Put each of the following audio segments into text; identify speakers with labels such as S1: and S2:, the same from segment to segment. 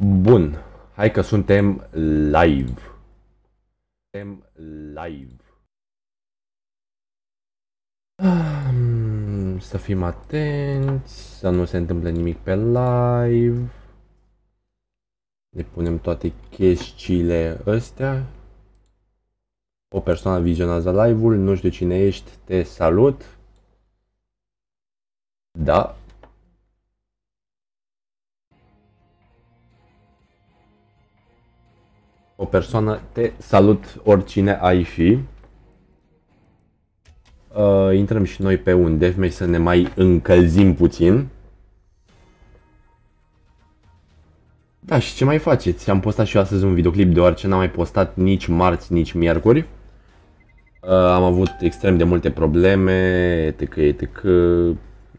S1: Bun, hai că suntem live. Suntem live. Ah, Să fim atenți, să nu se întâmple nimic pe live. Ne punem toate chestiile astea. O persoană vizionează live-ul, nu știu cine ești, te salut. Da, o persoană, te salut oricine ai fi. Uh, intrăm și noi pe un deathmatch să ne mai încălzim puțin. Da, și ce mai faceți? Am postat și eu astăzi un videoclip deoarece n-am mai postat nici marți, nici miercuri. Uh, am avut extrem de multe probleme, etc, etc.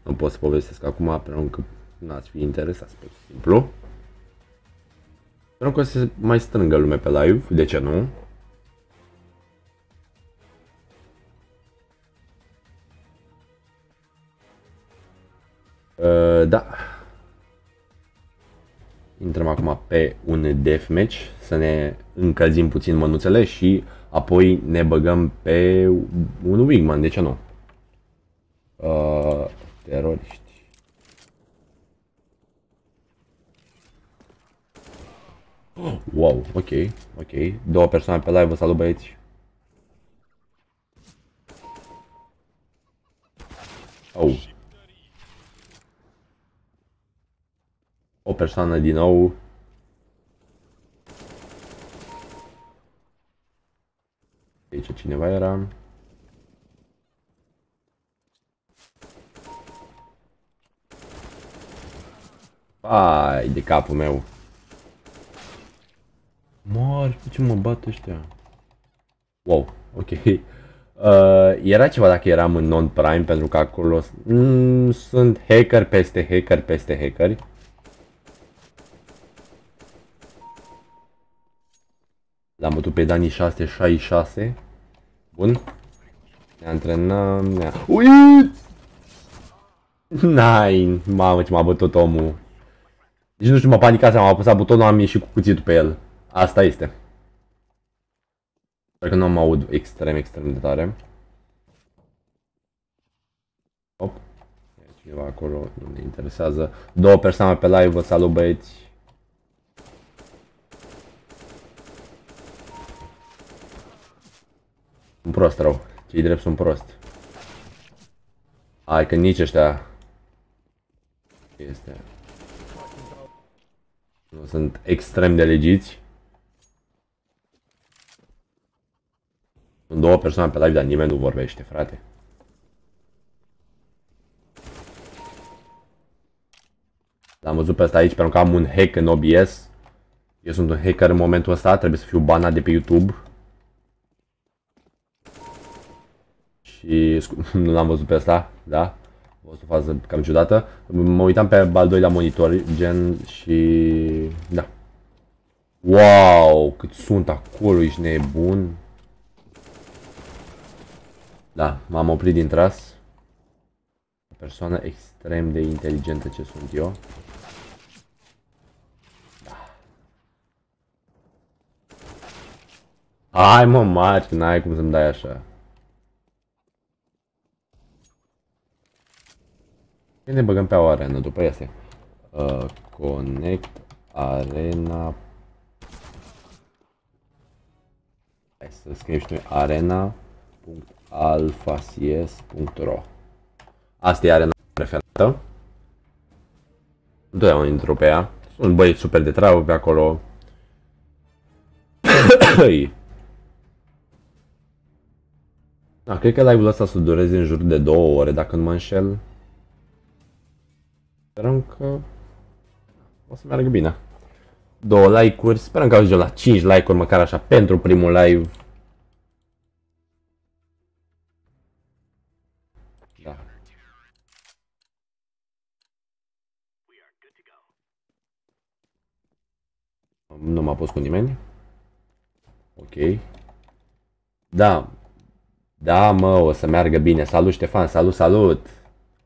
S1: Nu pot să povestesc acum pentru că n-ați fi interesați, pur și simplu. Sperăm că se mai strângă lume pe live, de ce nu? Uh, da. Intrăm acum pe un deathmatch, să ne încălzim puțin mănuțele și apoi ne băgăm pe un wingman, de ce nu? Uh, teroriști. Wow, ok, ok. Două persoane pe live, vă salut băieți. Oh. O persoană din nou. Aici cineva era. Ai de capul meu. Mor, ce mă bat ăștia? Wow, ok. Uh, era ceva dacă eram în non-prime, pentru că acolo mm, sunt hacker peste hacker peste hackeri. L-am bătut pe Dani 666. Bun. Ne antrenăm, ne Uit! Nine! Mamă ce m-a bătut omul. Deci nu știu, m-a panicat, am apăsat butonul, am ieșit cu cuțitul pe el. Asta este. Sper că nu mă aud extrem, extrem de tare. Hop. E cineva acolo, nu ne interesează. Două persoane pe live, vă salut băieți. Un prost rău. Cei drept sunt prost. Hai că nici ăștia... Este... Nu sunt extrem de legiți. Sunt două persoane pe live, dar nimeni nu vorbește, frate. L-am văzut pe asta aici pentru că am un hack în OBS. Eu sunt un hacker în momentul ăsta, trebuie să fiu banat de pe YouTube. Și nu l-am văzut pe asta, da? O să fază cam ciudată. Mă uitam pe al doilea monitor, gen, și... Da. Wow, cât sunt acolo, ești nebun. Da, m-am oprit din tras. O persoană extrem de inteligentă ce sunt eu. Da. Hai mă, mari, n-ai cum să-mi dai așa. Ne băgăm pe o arenă, după este. Uh, connect arena. Hai să scriem și noi arena.alfacs.ro Asta e arena preferată. Întotdeauna intru pe ea. Sunt băieți super de treabă pe acolo. da, cred că live-ul ăsta să dureze în jur de două ore, dacă nu mă înșel. Sperăm că o să meargă bine. Două like-uri, sperăm că ajungem la 5 like-uri măcar așa pentru primul live. Nu m-a pus cu nimeni. Ok. Da. Da, mă, o să meargă bine. Salut, Ștefan, salut, salut.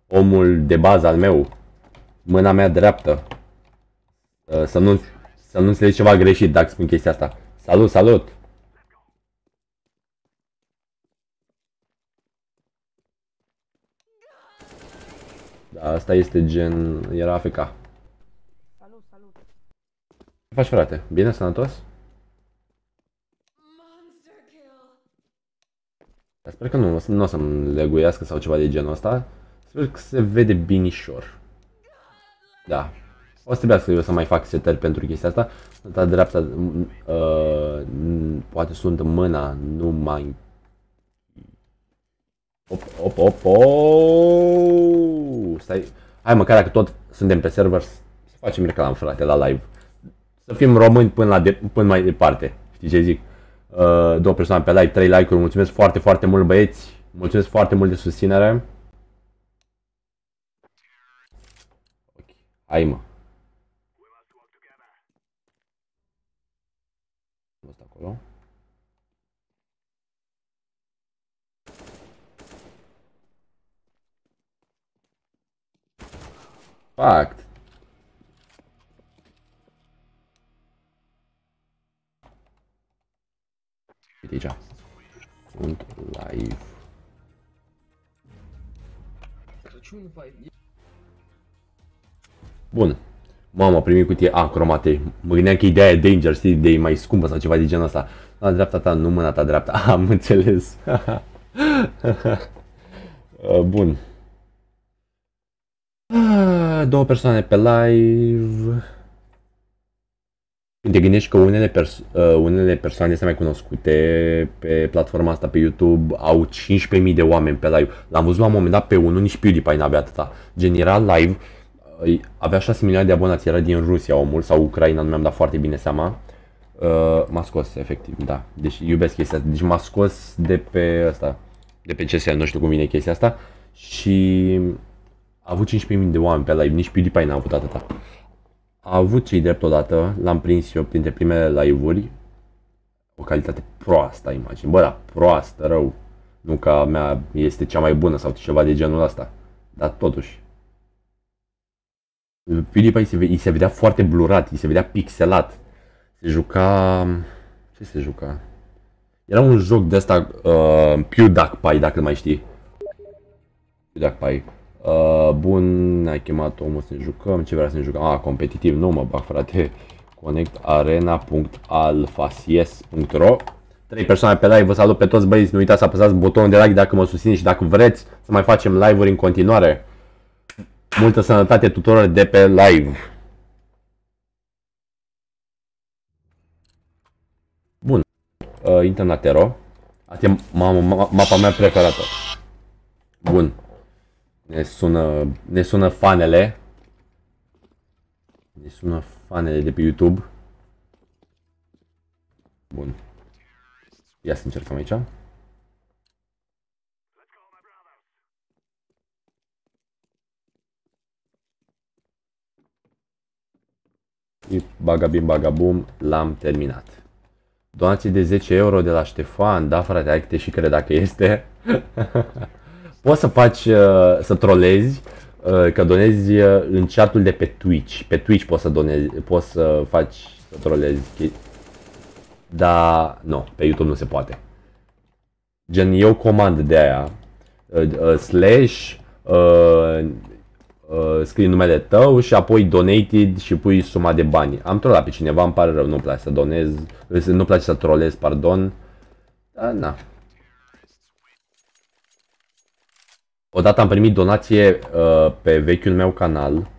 S1: Omul de bază al meu mâna mea dreaptă. Uh, să nu să nu înțelegi ceva greșit dacă spun chestia asta. Salut, salut! Da, asta este gen... era AFK.
S2: Salut, salut.
S1: Ce faci, frate? Bine, sănătos? Dar sper că nu, nu o să-mi leguiască sau ceva de genul ăsta. Sper că se vede binișor. Da. O să trebuiască eu să mai fac setări pentru chestia asta. Data dreapta, uh, poate sunt în mâna, nu mai... Op, op, op, op. Stai. Hai măcar dacă tot suntem pe server, să facem reclamă, frate, la live. Să fim români până, la de, până mai departe. Știi ce zic? Uh, două persoane pe live, trei like-uri. Mulțumesc foarte, foarte mult, băieți. Mulțumesc foarte mult de susținere. Okay. Hai, mă. Asta acolo. Fact. Uite aici. Sunt live.
S2: Crăciun, vai.
S1: Bun. Mamă, am primit cutie A, cromate. Mă gândeam că ideea e danger, știi, de mai scumpă sau ceva de genul ăsta. La dreapta ta, nu mâna ta dreapta. Am înțeles. Uh, Bun. Ah, Două persoane pe live. Te gândești că unele, pers- uh, unele persoane este mai cunoscute pe platforma asta, pe YouTube, au 15.000 de oameni pe live. L-am văzut la un moment dat pe unul, nici PewDiePie n-avea atâta. Gen, era live, uh, avea 6 milioane de abonați, era din Rusia omul sau Ucraina, nu mi-am dat foarte bine seama. Uh, m-a scos, efectiv, da. Deci iubesc chestia asta. Deci m-a scos de pe asta, de pe CSL, nu știu cum vine chestia asta. Și a avut 15.000 de oameni pe live, nici PewDiePie n-a avut atâta. A avut cei drept odată, l-am prins eu printre primele live-uri, o calitate proastă a imaginii. Bă, da, proastă, rău. Nu că a mea este cea mai bună sau ceva de genul ăsta. Dar totuși. PewDiePie se, ve- îi se vedea foarte blurat, îi se vedea pixelat. Se juca... Ce se juca? Era un joc de ăsta, uh, PewDiePie, dacă îl mai știi. PewDiePie. Uh, bun, ai chemat omul să ne jucăm, ce vrea să ne jucăm? Ah, competitiv, nu mă bag frate. connectarena.alfasies.ro Trei persoane pe live, vă salut pe toți băieți, nu uitați să apăsați butonul de like dacă mă susțineți și dacă vreți să mai facem live-uri în continuare. Multă sănătate tuturor de pe live. Bun. Uh, intrăm la Tero. Asta e ma- ma- mapa mea preferată. Bun. Ne sună, ne sună fanele. Ne sună fanele de pe YouTube. Bun. Ia să încercăm aici. Și Baga bim, baga bum, l-am terminat. Donații de 10 euro de la Ștefan, da frate, hai că te și cred dacă este. Poți să faci, uh, să trolezi, uh, că donezi uh, în chatul de pe Twitch. Pe Twitch poți să donezi, poți să faci, să trolezi. chi- Dar, nu, pe YouTube nu se poate. Gen, eu comand de aia. Uh, uh, slash, uh, uh, scrii numele tău și apoi donated și pui suma de bani. Am trolat pe cineva, îmi pare rău, nu-mi place să donez, nu-mi place să trolez, pardon. Dar, na, Odată am primit donație uh, pe vechiul meu canal.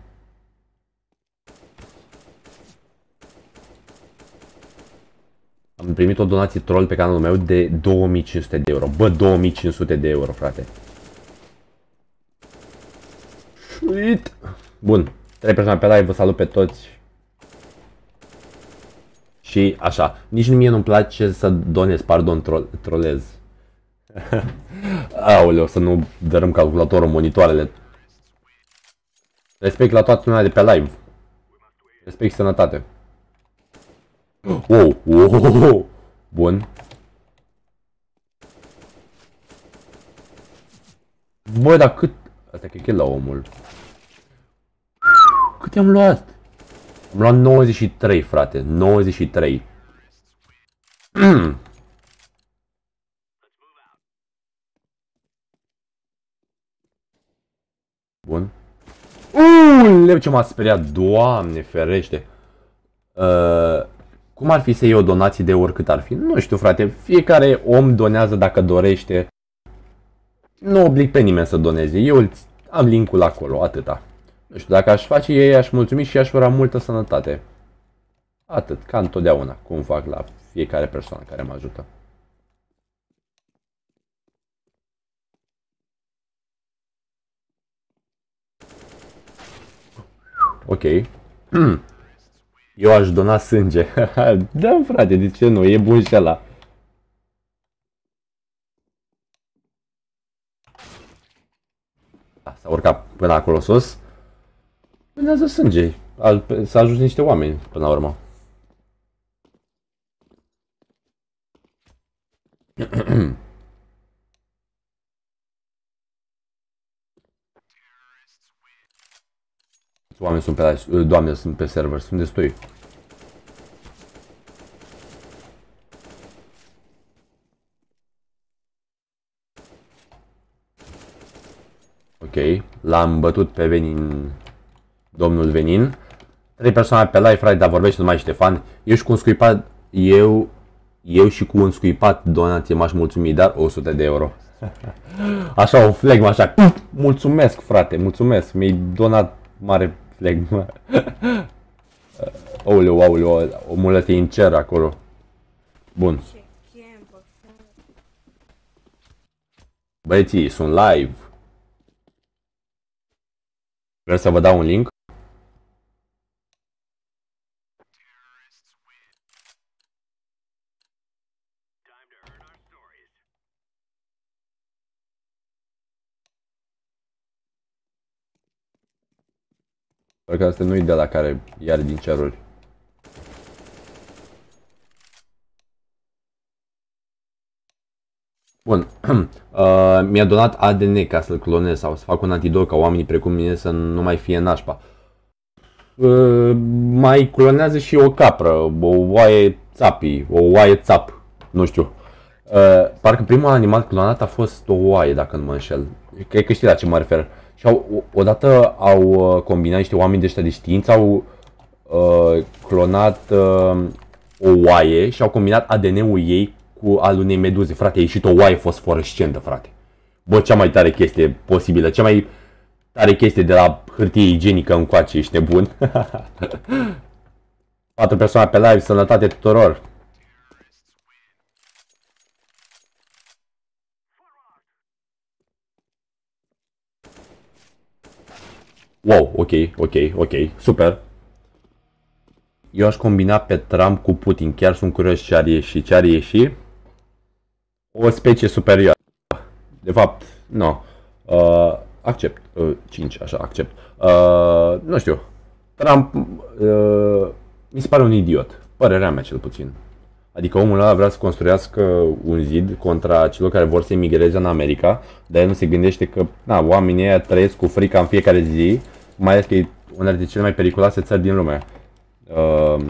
S1: Am primit o donație troll pe canalul meu de 2500 de euro. Bă, 2500 de euro, frate. Shit. Bun. Trei persoane pe live, vă salut pe toți. Și așa, nici mie nu-mi place să donez, pardon, tro- trolez. Aoleu, să nu dărâm calculatorul, monitoarele. Respect la toată lumea de pe live. Respect sănătate. Oh, oh, oh, oh. Bun. Băi, dar cât... Asta e kill la omul. Cât i-am luat? Am luat 93, frate. 93. Bun. Uuu, ce m-a speriat. Doamne, ferește. Uh, cum ar fi să iei o donație de oricât ar fi? Nu știu, frate. Fiecare om donează dacă dorește. Nu oblig pe nimeni să doneze. Eu am linkul acolo, atâta. Nu știu, dacă aș face ei, aș mulțumi și aș vrea multă sănătate. Atât, ca întotdeauna, cum fac la fiecare persoană care mă ajută. Ok. Eu aș dona sânge. da, frate, de ce nu? E bun și ăla. Da, s-a urcat până acolo sus. Vânează sânge. S-a ajuns niște oameni până la urmă. Oameni sunt pe, doamne, sunt pe server, sunt destui. Ok, l-am bătut pe Venin, domnul Venin. Trei persoane pe live, frate, dar vorbește numai Ștefan. Eu și cu un scuipat, eu, eu și cu un scuipat donație m-aș mulțumi, dar 100 de euro. Așa, o flegmă, așa. Mulțumesc, frate, mulțumesc. Mi-ai donat mare flegmă. Aoleu, aoleu, omul ăsta e în cer acolo. Bun. Băieții, sunt live. Vreau să vă dau un link? Sper că asta nu-i de la care iar din ceruri. Bun. Uh, mi-a donat ADN ca să-l clonez sau să fac un antidot ca oamenii precum mine să nu mai fie nașpa. Uh, mai clonează și o capră, o oaie țapi, o oaie țap, nu știu. Uh, parcă primul animal clonat a fost o oaie, dacă nu mă înșel. Cred că știi la ce mă refer. Și au, odată au uh, combinat niște oameni de ăștia de știință, au uh, clonat uh, o oaie și au combinat ADN-ul ei cu al unei meduze. Frate, a ieșit o oaie fosforescentă, frate. Bă, cea mai tare chestie posibilă, cea mai tare chestie de la hârtie igienică încoace, ești nebun. Patru persoane pe live, sănătate tuturor. Wow, ok, ok, ok, super. Eu aș combina pe Trump cu Putin, chiar sunt curios ce ar ieși, ce ar ieși. O specie superioară. De fapt, nu. Uh, accept. Uh, 5, așa, accept. Uh, nu știu. Trump uh, mi se pare un idiot. Părerea mea, cel puțin. Adică omul ăla vrea să construiască un zid contra celor care vor să emigreze în America, dar el nu se gândește că na, oamenii ăia trăiesc cu frica în fiecare zi, mai ales că e una dintre cele mai periculoase țări din lume. Uh,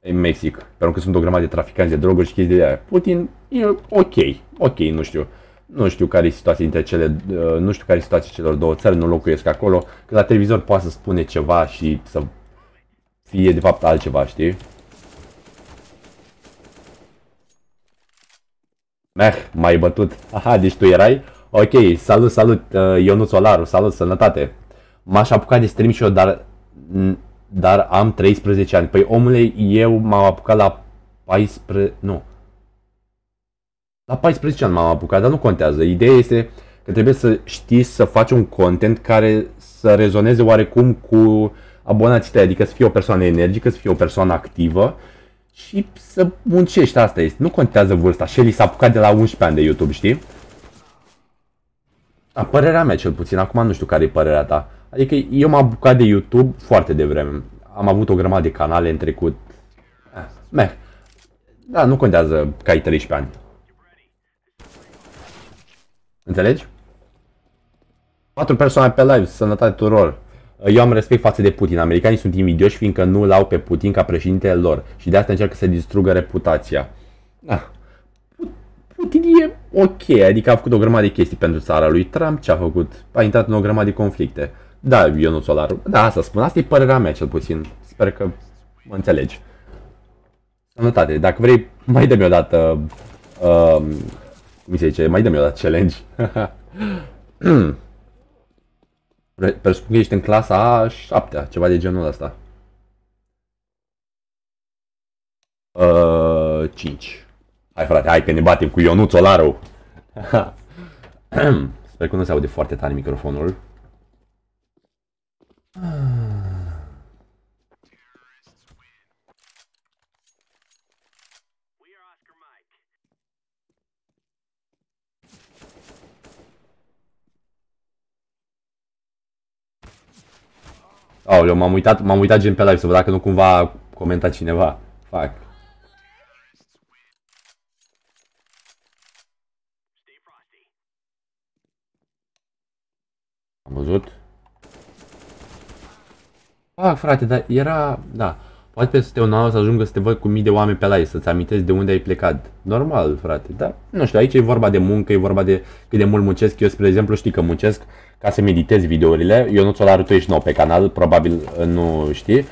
S1: în Mexic, pentru că sunt o grămadă de traficanți de droguri și chestii de aia. Putin e ok, ok, nu știu. Nu știu care e situația dintre cele, uh, nu știu care e situația celor două țări, nu locuiesc acolo, că la televizor poate să spune ceva și să fie de fapt altceva, știi? Meh, mai bătut. Aha, deci tu erai? Ok, salut, salut, uh, Ionuț Olaru, salut, sănătate. M-aș apuca de stream și eu, dar, dar am 13 ani. Păi omule, eu m-am apucat la 14, nu. La 14 ani m-am apucat, dar nu contează. Ideea este că trebuie să știi să faci un content care să rezoneze oarecum cu abonații tăi, adică să fii o persoană energică, să fii o persoană activă și să muncești, asta este. Nu contează vârsta. Shelly s-a apucat de la 11 ani de YouTube, știi? A, părerea mea cel puțin, acum nu știu care e părerea ta. Adică eu m-am apucat de YouTube foarte devreme. Am avut o grămadă de canale în trecut. Eh, meh. Da, nu contează că ai 13 ani. Înțelegi? Patru persoane pe live, sănătate tuturor. Eu am respect față de Putin. Americanii sunt invidioși fiindcă nu îl au pe Putin ca președintele lor și de asta încearcă să distrugă reputația. Da. Putin e ok, adică a făcut o grămadă de chestii pentru țara lui. Trump ce a făcut? A intrat în o grămadă de conflicte. Da, Ionut Solaru. Da, asta spun. Asta e părerea mea cel puțin. Sper că mă înțelegi. Sănătate. Dacă vrei, mai dă-mi o dată... Uh, cum se zice? Mai dă-mi o dată challenge. Presupun că ești în clasa a 7 ceva de genul ăsta. Uh, 5. Hai frate, hai că ne batem cu Ionut Solaru. Sper că nu se aude foarte tare microfonul. Aoleu, m-am uitat, m-am uitat gen pe live să văd dacă nu cumva comenta cineva. Fac. Am văzut. Fac, frate, dar era... Da. Poate să te un să ajungă să te văd cu mii de oameni pe live, să-ți amintezi de unde ai plecat. Normal, frate, dar nu știu, aici e vorba de muncă, e vorba de cât de mult muncesc. Eu, spre exemplu, știi că muncesc ca să meditez videourile. Eu nu Solaru, tu ești nou pe canal, probabil uh, nu știi.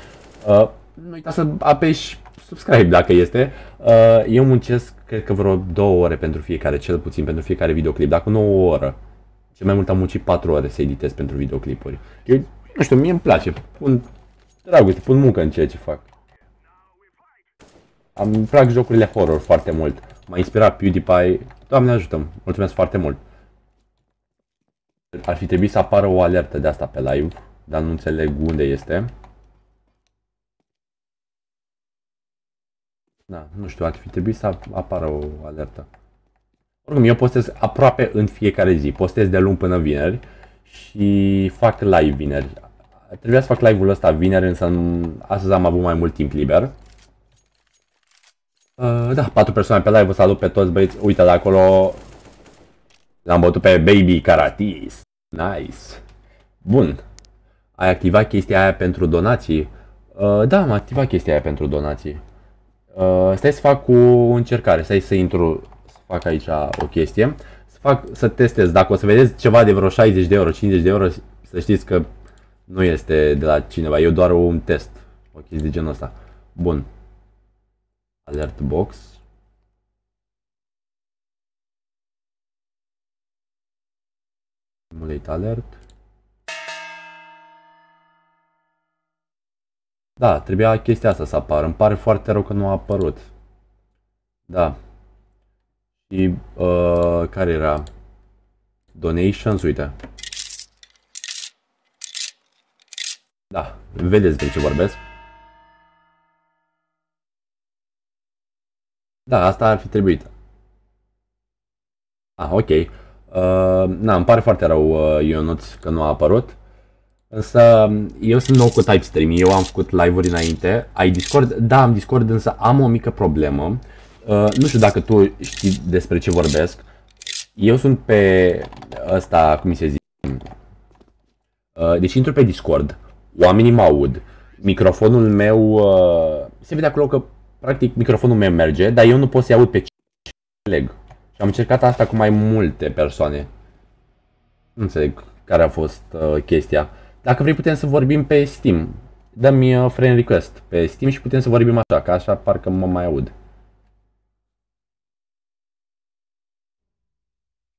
S1: Uh, nu uita să apeși subscribe dacă este. Uh, eu muncesc, cred că vreo două ore pentru fiecare, cel puțin pentru fiecare videoclip, dacă nu o oră. Cel mai mult am muncit 4 ore să editez pentru videoclipuri. Eu, nu știu, mie îmi place, pun dragoste, pun muncă în ceea ce fac. Am plac jocurile horror foarte mult. M-a inspirat PewDiePie. Doamne ajută mulțumesc foarte mult. Ar fi trebuit să apară o alertă de asta pe live, dar nu înțeleg unde este. Da, nu știu, ar fi trebuit să apară o alertă. Oricum, eu postez aproape în fiecare zi. Postez de luni până vineri și fac live vineri. Trebuia să fac live-ul ăsta vineri, însă astăzi am avut mai mult timp liber. Uh, da, patru persoane pe live, vă salut pe toți băieți. Uite de acolo l-am bătut pe Baby Karatis. Nice. Bun. Ai activat chestia aia pentru donații? Uh, da, am activat chestia aia pentru donații. Uh, stai să fac o încercare, stai să intru, să fac aici o chestie. Să, fac, să testez, dacă o să vedeți ceva de vreo 60 de euro, 50 de euro, să știți că nu este de la cineva, e doar un test. O chestie de genul ăsta. Bun. Alert box. Simulate alert. Da, trebuia chestia asta să apară. Îmi pare foarte rău că nu a apărut. Da. Și uh, care era? Donations, uite. Da, vedeți de ce vorbesc. Da, asta ar fi trebuit. Ah, ok. Uh, na, îmi pare foarte rău, uh, Ionuț, că nu a apărut. Însă eu sunt nou cu Typestream, eu am făcut live-uri înainte. Ai Discord? Da, am Discord, însă am o mică problemă. Uh, nu știu dacă tu știi despre ce vorbesc. Eu sunt pe ăsta, cum se zice? Uh, deci intru pe Discord, oamenii mă aud, microfonul meu, uh, se vede acolo că practic microfonul meu merge, dar eu nu pot să-i aud pe ce leg. Și am încercat asta cu mai multe persoane. Nu înțeleg care a fost uh, chestia. Dacă vrei putem să vorbim pe Steam. Dă-mi uh, friend request pe Steam și putem să vorbim așa, că așa parcă mă mai aud.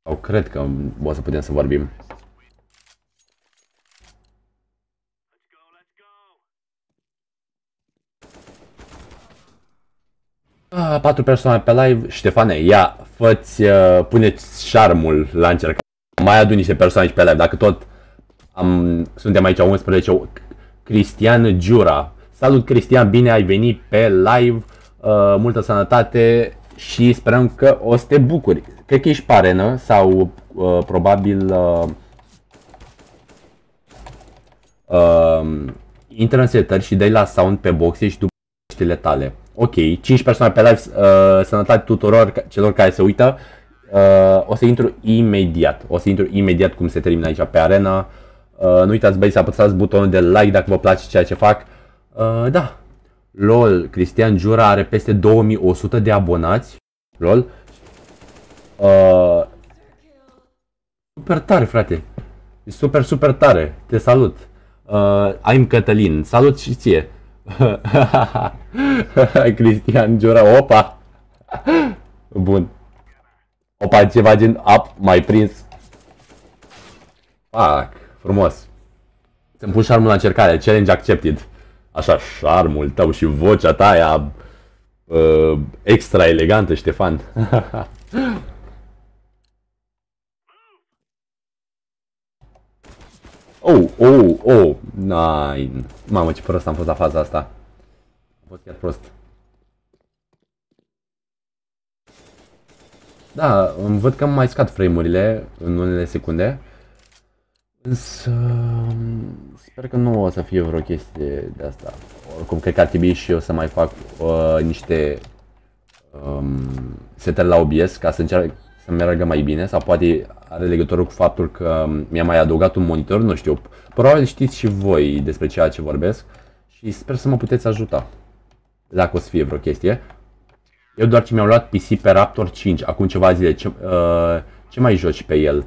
S1: Sau cred că o să putem să vorbim. Ah, patru persoane pe live. Ștefane, ia, fă-ți, uh, puneți șarmul la încercare. Mai adu niște persoane pe live, dacă tot am, suntem aici 11. Cristian Giura. Salut Cristian, bine ai venit pe live. Uh, multă sănătate și sperăm că o să te bucuri. Cred că ești parenă sau uh, probabil uh, uh, intră în setări și dai la sound pe boxe și după știle tale. Ok, 5 persoane pe live, uh, sănătate tuturor celor care se uită. Uh, o să intru imediat, o să intru imediat cum se termină aici pe arena. Uh, nu uitați băi să apăsați butonul de like dacă vă place ceea ce fac. Uh, da. LOL, Cristian Jura are peste 2100 de abonați. LOL. Uh, super tare, frate. E super, super tare. Te salut. Uh, I'm Cătălin. Salut și ție. Cristian Jura, opa. Bun. Opa, ceva gen up, mai prins. Fuck, frumos. Să-mi pun șarmul la încercare, challenge accepted. Așa, șarmul tău și vocea ta aia uh, extra elegantă, Ștefan. oh, oh, oh, nine. Mamă, ce prost am fost la faza asta. Am fost chiar prost. Da, îmi văd că am mai scad frame-urile în unele secunde. Însă sper că nu o să fie vreo chestie de asta. Oricum cred că ar trebui și eu să mai fac uh, niște um, setări la OBS ca să încerc să meargă mai bine sau poate are legătură cu faptul că mi-a mai adăugat un monitor, nu știu. Probabil știți și voi despre ceea ce vorbesc și sper să mă puteți ajuta dacă o să fie vreo chestie. Eu doar ce mi-am luat PC pe Raptor 5 acum ceva zile. Ce, uh, ce mai joci pe el?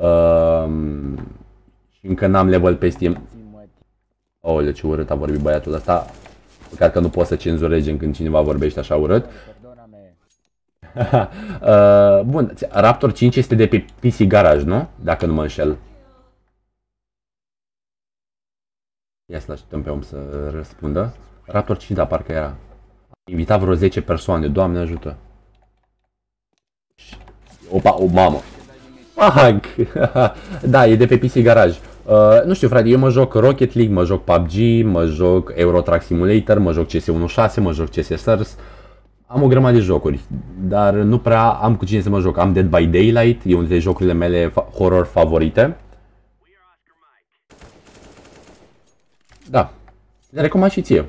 S1: Uh, și încă n-am level pe Steam. Oh, ce urât a vorbit băiatul ăsta. Păcat că nu pot să cenzurezi când cineva vorbește așa urât. uh, bun, Raptor 5 este de pe PC Garage, nu? Dacă nu mă înșel. Ia să-l așteptăm pe om să răspundă. Raptor 5, da, parcă era. Invita vreo 10 persoane, Doamne ajută. Opa, o mamă. Fuck! da, e de pe PC Garage. Uh, nu știu, frate, eu mă joc Rocket League, mă joc PUBG, mă joc Euro Truck Simulator, mă joc CS16, mă joc CS Stars. Am o grămadă de jocuri, dar nu prea am cu cine să mă joc. Am Dead by Daylight, e unul dintre jocurile mele fa- horror favorite. Da, le recomand și ție.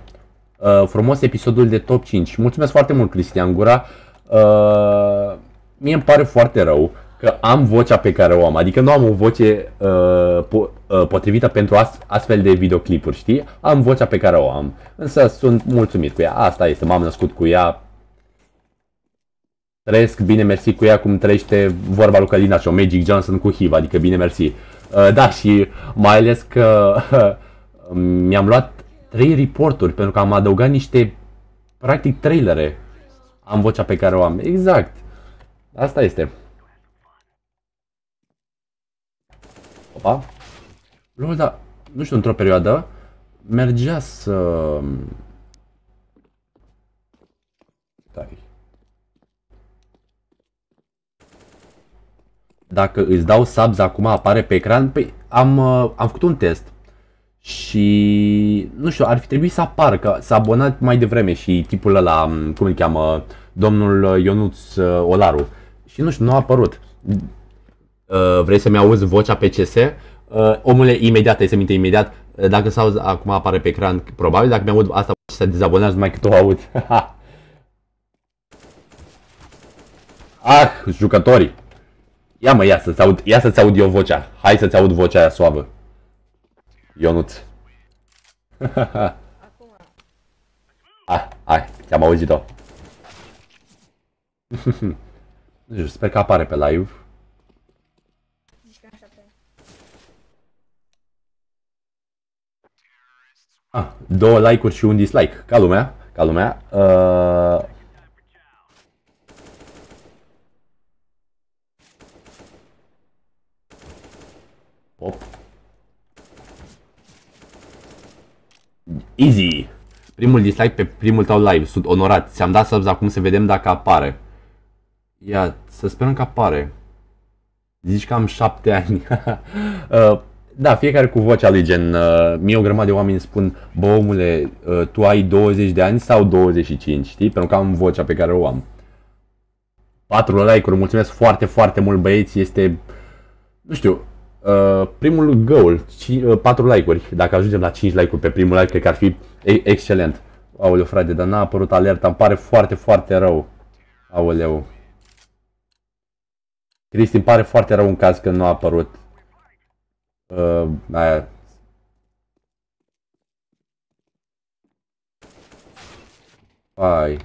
S1: Uh, frumos episodul de top 5. Mulțumesc foarte mult, Cristian Gura. Uh, mie îmi pare foarte rău că am vocea pe care o am. Adică nu am o voce uh, po- uh, potrivită pentru ast- astfel de videoclipuri, știi? Am vocea pe care o am. Însă sunt mulțumit cu ea. Asta este, m-am născut cu ea. Trăiesc bine mersi cu ea cum trăiește vorba lui Călina și Magic Johnson cu HIV, adică bine mersi. Uh, da, și mai ales că uh, mi-am luat trei reporturi pentru că am adăugat niște, practic, trailere. Am vocea pe care o am. Exact. Asta este. Opa. Lol, da, nu știu, într-o perioadă mergea să... Stai. Dacă îți dau subs acum apare pe ecran, păi am, uh, am făcut un test și nu știu, ar fi trebuit să apară, că s-a abonat mai devreme și tipul ăla, um, cum îl cheamă, domnul Ionuț uh, Olaru. Și nu știu, nu a apărut. Uh, vrei să-mi auzi vocea pe CS? Uh, omule, imediat, ai să minte imediat. Uh, dacă să auzi, acum apare pe ecran, probabil, dacă mi-aud asta, să dezabonează mai cât o aud. ah, jucătorii! Ia mă, ia să-ți aud, ia să-ți aud eu vocea. Hai să-ți aud vocea aia suavă. Ionuț.
S2: Acum,
S1: Hai, hai, ți-am auzit-o. nu știu, sper că apare pe live.
S2: zici că așa pe...
S1: Ah, două like-uri și un dislike, ca lumea, ca lumea. Uh... Op. Easy. Primul dislike pe primul tău live. Sunt onorat. Ți-am dat subs acum să vedem dacă apare. Ia, să sperăm că apare. Zici că am șapte ani. uh, da, fiecare cu vocea lui, gen, uh, mie o grămadă de oameni spun, bă omule, uh, tu ai 20 de ani sau 25, știi? Pentru că am vocea pe care o am. 4 like-uri, mulțumesc foarte, foarte mult băieți, este, nu știu, uh, primul goal, 4 like-uri, dacă ajungem la 5 like-uri pe primul like, cred că ar fi e- excelent. Aoleu frate, dar n-a apărut alerta, îmi pare foarte, foarte rău. Aoleu. Cristi, îmi pare foarte rău în caz că nu a apărut. Uh, aia. Ai.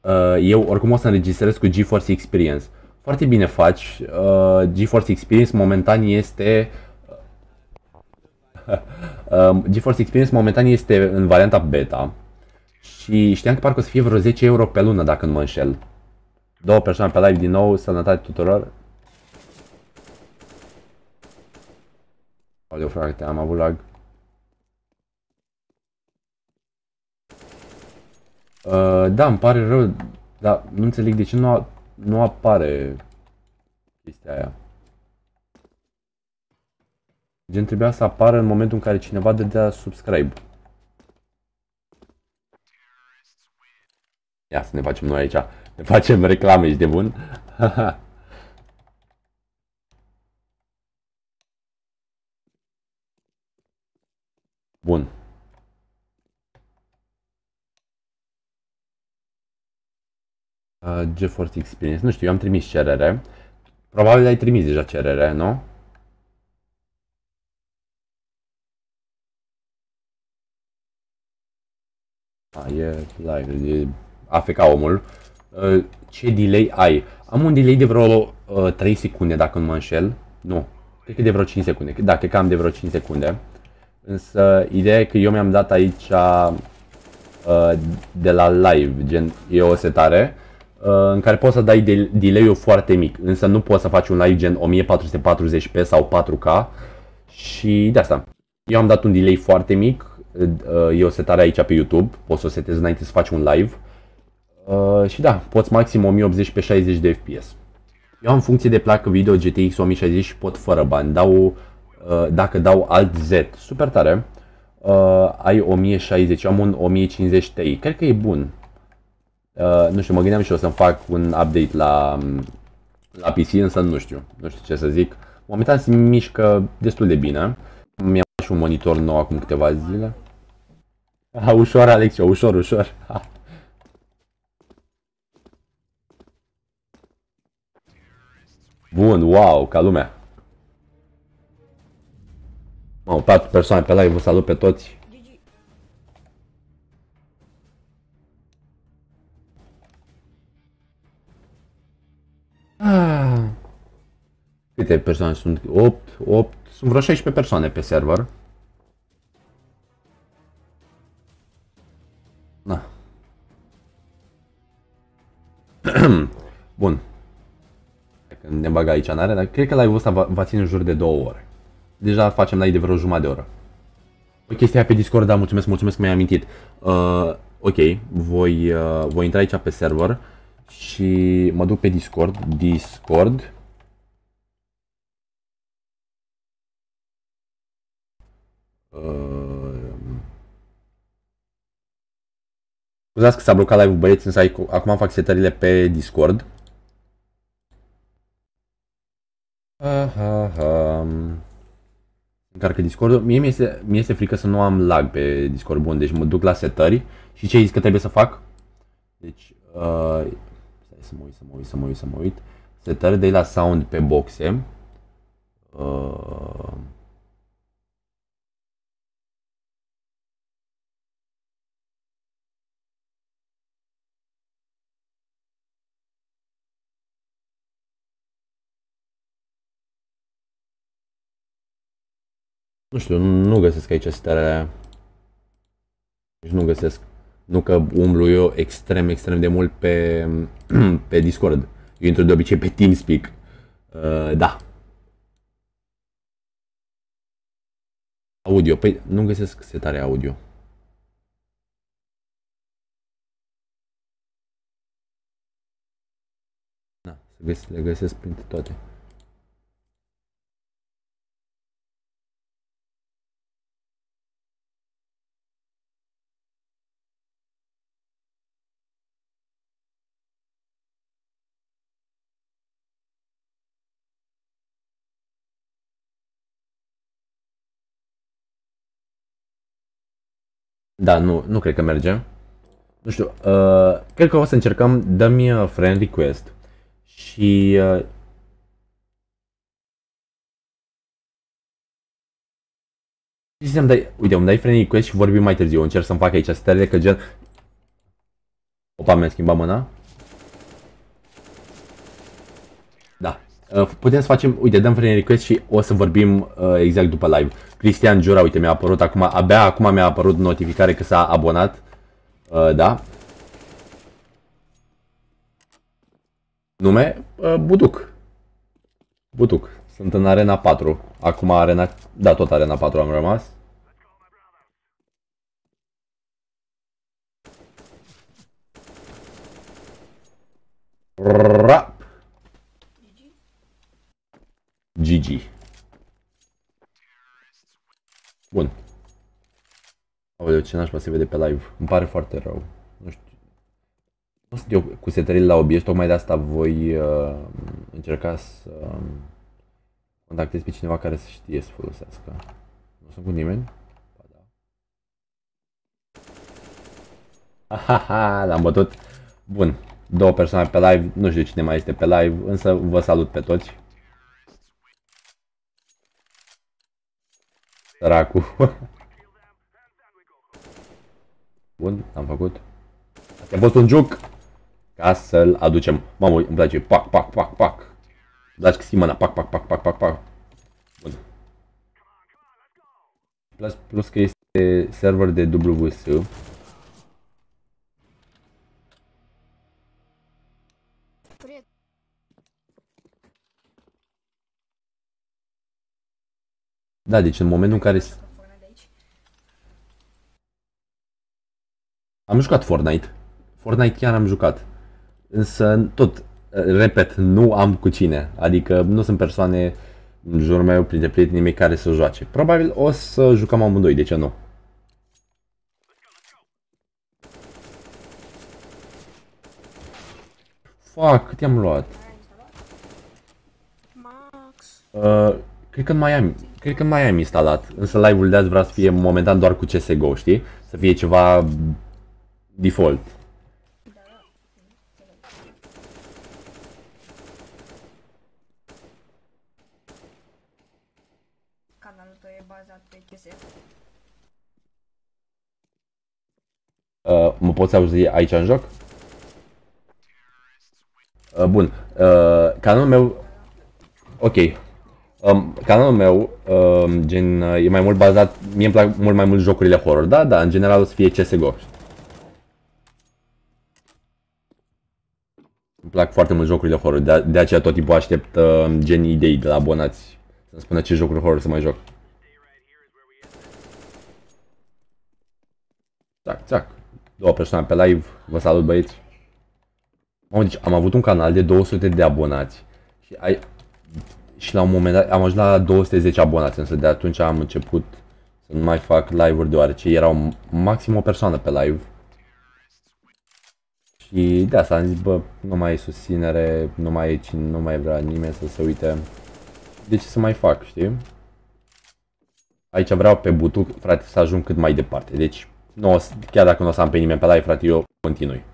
S1: Uh, eu oricum o să înregistrez cu GeForce Experience. Foarte bine faci. Uh, GeForce Experience momentan este uh, GeForce Experience momentan este în varianta beta și știam că parcă o să fie vreo 10 euro pe lună dacă nu mă înșel. Două persoane pe live din nou, sănătate tuturor. Aoleu frate, am avut lag. Uh, da, îmi pare rău, dar nu înțeleg de ce nu, nu apare chestia aia. Gen trebuia să apară în momentul în care cineva dădea subscribe. Ia să ne facem noi aici. Ne facem reclame, ești de bun? bun. Uh, GeForce Experience. Nu știu, eu am trimis cerere. Probabil ai trimis deja cerere, nu? A, e live, e AFK omul. Uh, ce delay ai? Am un delay de vreo uh, 3 secunde, dacă nu mă înșel. Nu, cred că de vreo 5 secunde. Da, cred că am de vreo 5 secunde. Însă, ideea e că eu mi-am dat aici uh, de la live, gen, e o setare uh, în care poți să dai de delay-ul foarte mic, însă nu poți să faci un live gen 1440p sau 4K și de asta. Eu am dat un delay foarte mic, uh, e o setare aici pe YouTube, poți să o setezi înainte să faci un live. Uh, și da, poți maxim 1080 pe 60 de FPS. Eu am funcție de placă video GTX 1060 și pot fără bani. Dau, uh, dacă dau alt Z, super tare, uh, ai 1060, am un 1050 Ti. Cred că e bun. Uh, nu știu, mă gândeam și eu să-mi fac un update la, la PC, însă nu știu, nu știu ce să zic. Momentan se mișcă destul de bine. Mi-am și un monitor nou acum câteva zile. Ha, ușor, Alexio, ușor, ușor. Ha. Bun, wow, ca lumea. Mă, patru persoane pe live, vă salut pe toți. Câte persoane sunt? 8, 8, sunt vreo 16 persoane pe server. Na. Bun. Dacă ne bag aici în are, dar cred că live-ul ăsta va, va ține în jur de două ore. Deja facem live de vreo jumătate de oră. O chestie aia pe Discord, da, mulțumesc, mulțumesc că mi-ai amintit. Uh, ok, voi, uh, voi intra aici pe server și mă duc pe Discord, Discord. Uh, Scuzați că s-a blocat live-ul băieți, însă ai- acum fac setările pe Discord. Aha, aha. Încarcă Discord. Mie mi-este, mi este frică să nu am lag pe Discord bun, deci mă duc la setări și ce ai zis că trebuie să fac? Deci, uh, stai să mă uit, să mă uit, să mă uit, să mă uit. Setări de la sound pe boxe. Uh, nu știu, nu găsesc aici setarea aia. Deci nu găsesc. Nu că umblu eu extrem, extrem de mult pe, pe Discord. Eu intru de obicei pe TeamSpeak. Uh, da. Audio. Păi nu găsesc setarea audio. Da, să găs- le găsesc printre toate. Da, nu, nu cred că merge. Nu știu, uh, cred că o să încercăm, dă-mi uh, friend request și... Uh, și îmi dai, uite, îmi dai friend request și vorbim mai târziu, încerc să-mi fac aici stele, că gen... Opa, mi-a schimbat mâna. Putem să facem, uite, dăm friend request și o să vorbim uh, exact după live. Cristian Giura, uite, mi-a apărut acum, abia acum mi-a apărut notificare că s-a abonat. Uh, da. Nume? Uh, Buduc. Buduc. Sunt în arena 4. Acum arena... Da, tot arena 4 am rămas. Rap. GG. Bun. Aoleu, ce nașpa se vede pe live. Îmi pare foarte rău. Nu știu. Nu sunt eu cu setările la obiect, tocmai de asta voi uh, încerca să uh, contactez pe cineva care să știe să folosească. Nu sunt cu nimeni? Ba da. Ahaha, l-am bătut. Bun. Două persoane pe live, nu știu cine mai este pe live, însă vă salut pe toți. Săracu. Bun, am făcut. Asta a fost un juc ca să-l aducem. Mamă, îmi place. Pac, pac, pac, pac. Lași că simăna. Pac, pac, pac, pac, pac, pac. Bun. Plus, plus că este server de WS.
S2: Prieten.
S1: Da, deci în momentul în care
S2: Să fac de aici.
S1: am jucat Fortnite. Fortnite chiar am jucat. Însă, tot, repet, nu am cu cine. Adică nu sunt persoane în jurul meu, printre prietenii mei care să joace. Probabil o să jucăm amândoi, de ce nu? Fuck, cât i-am luat?
S2: Aia instalat. Max.
S1: Uh, cred că mai am, cred că mai am instalat, însă live-ul de azi vrea să fie momentan doar cu CSGO, știi? Să fie ceva default.
S2: Da, da. Canalul tău e bazat pe chestia.
S1: Uh, mă poți auzi aici în joc? Uh, bun. Uh, canalul meu... Ok. Um, canalul meu, um, gen, uh, e mai mult bazat... Mie îmi plac mult mai mult jocurile horror, da? Da, în general o să fie CSGO. Îmi plac foarte mult jocurile horror, de, de aceea tot timpul aștept uh, gen idei de la abonați. Să-mi spună ce jocuri horror să mai joc. Tac, tac. Două persoane pe live. Vă salut băieți. Mamă, deci am avut un canal de 200 de abonați. Și, ai, și la un moment dat am ajuns la 210 abonați, însă de atunci am început să nu mai fac live-uri deoarece erau maxim o persoană pe live. Și de asta am zis, bă, nu mai e susținere, nu mai e cine, nu mai vrea nimeni să se uite. De ce să mai fac, știi? Aici vreau pe butuc, frate, să ajung cât mai departe. Deci, nu o să, chiar dacă nu o să am pe nimeni pe live, frate, eu continui.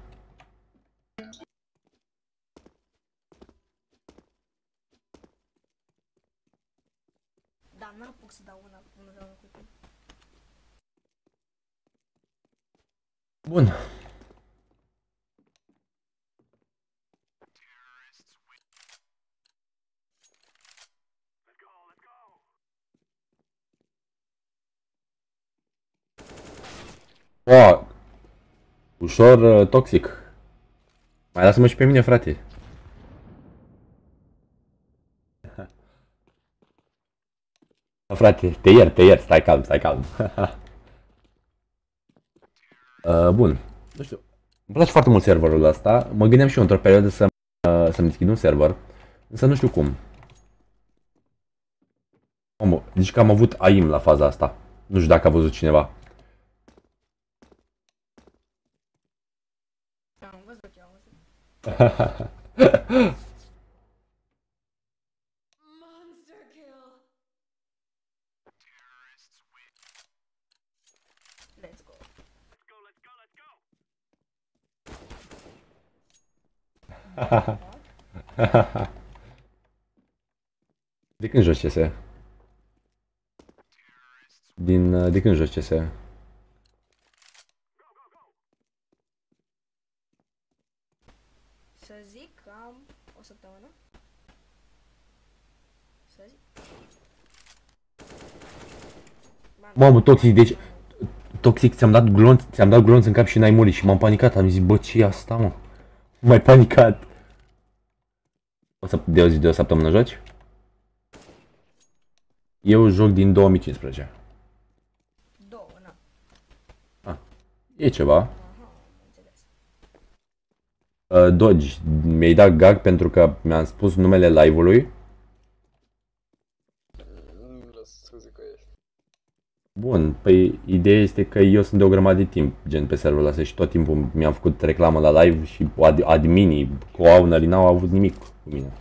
S2: Da, nu apuc să dau una până la cu tine.
S1: Bun. Oh, ușor uh, toxic. Mai lasă-mă și pe mine, frate. Da, frate, te iert, te iert, stai calm, stai calm. uh, bun, nu știu, îmi place foarte mult serverul ăsta. Mă gândeam și eu într-o perioadă să, uh, să-mi deschid un server, însă nu știu cum. Mamă, deci că am avut AIM la faza asta. Nu știu dacă a văzut cineva.
S2: Am văzut ce am văzut.
S1: De când joci CS? Din, uh, de când joci CS?
S2: Să zic că am o săptămână. Să zic. Ba, nu.
S1: Mamă, toxic, deci... Toxic, ți-am dat glonț, ți-am dat glonț în cap și n-ai murit și m-am panicat, am zis, bă, ce e asta, mă? M-ai panicat. O să, de o zi, de o săptămână joci? Eu joc din 2015.
S2: Două, na.
S1: E ceva.
S2: Aha, am înțeles.
S1: Uh, Dodge, mi-ai dat gag pentru că mi-am spus numele live-ului.
S3: Nu vreau să scuze cu ești.
S1: Bun, păi ideea este că eu sunt de o grămadă de timp, gen pe serverul ăsta și tot timpul mi-am făcut reclamă la live și ad- adminii cu ownerii n-au avut nimic cu mine.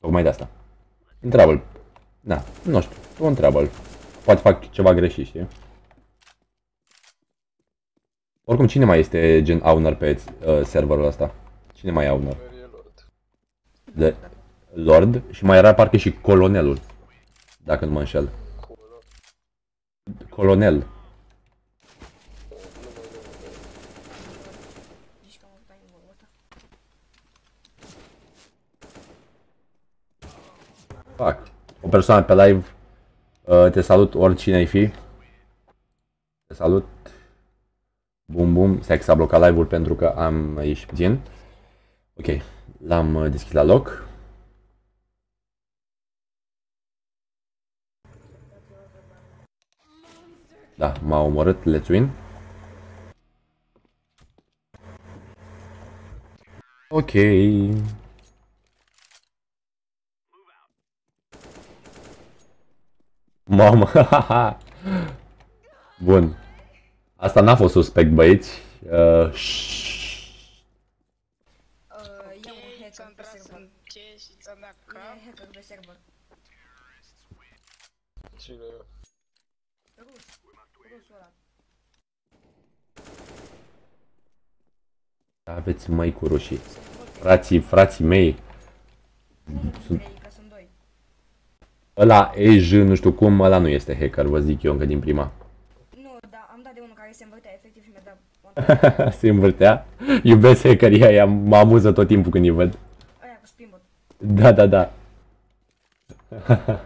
S1: Tocmai de asta. Întreabă-l. Da, nu știu, tu întreabă-l. Poate fac ceva greșit, știi? Oricum, cine mai este gen owner pe uh, serverul ăsta? Cine mai e owner?
S3: Care e Lord.
S1: De Lord și mai era parcă și colonelul. Dacă nu mă înșel.
S3: Colo.
S1: Colonel.
S3: Nu mai nu.
S2: Zici că am avut timing-ul ăsta.
S1: Fac. O persoană pe live. Uh, te salut oricine ai fi. Te salut. Bum bum. Stai că s-a blocat live-ul pentru că am ieșit puțin. Ok. L-am uh, deschis la loc. Da, m-a omorât. Let's win. Ok. Mamă, Bun. Asta n-a fost suspect, băieți. Uh, shh.
S2: Uh, e un hacker
S4: ți-am
S2: pe
S4: tras
S2: server.
S4: în ce și ți-am dat
S2: E
S4: cap.
S2: hacker pe server.
S3: Cine e?
S2: Rus. Rusul ăla.
S1: Aveți mai cu rușii. Frații, frații mei.
S2: Sunt trei, că sunt doi.
S1: Ăla EJ, nu știu cum, ăla nu este hacker, vă zic eu încă din prima.
S2: Nu, da, am dat de unul care se învârtea efectiv și mi-a dat one.
S1: Se învârtea. Iubesc hackerii aia, mă amuză tot timpul când îi văd.
S2: Aia cu spinbot.
S1: Da, da, da.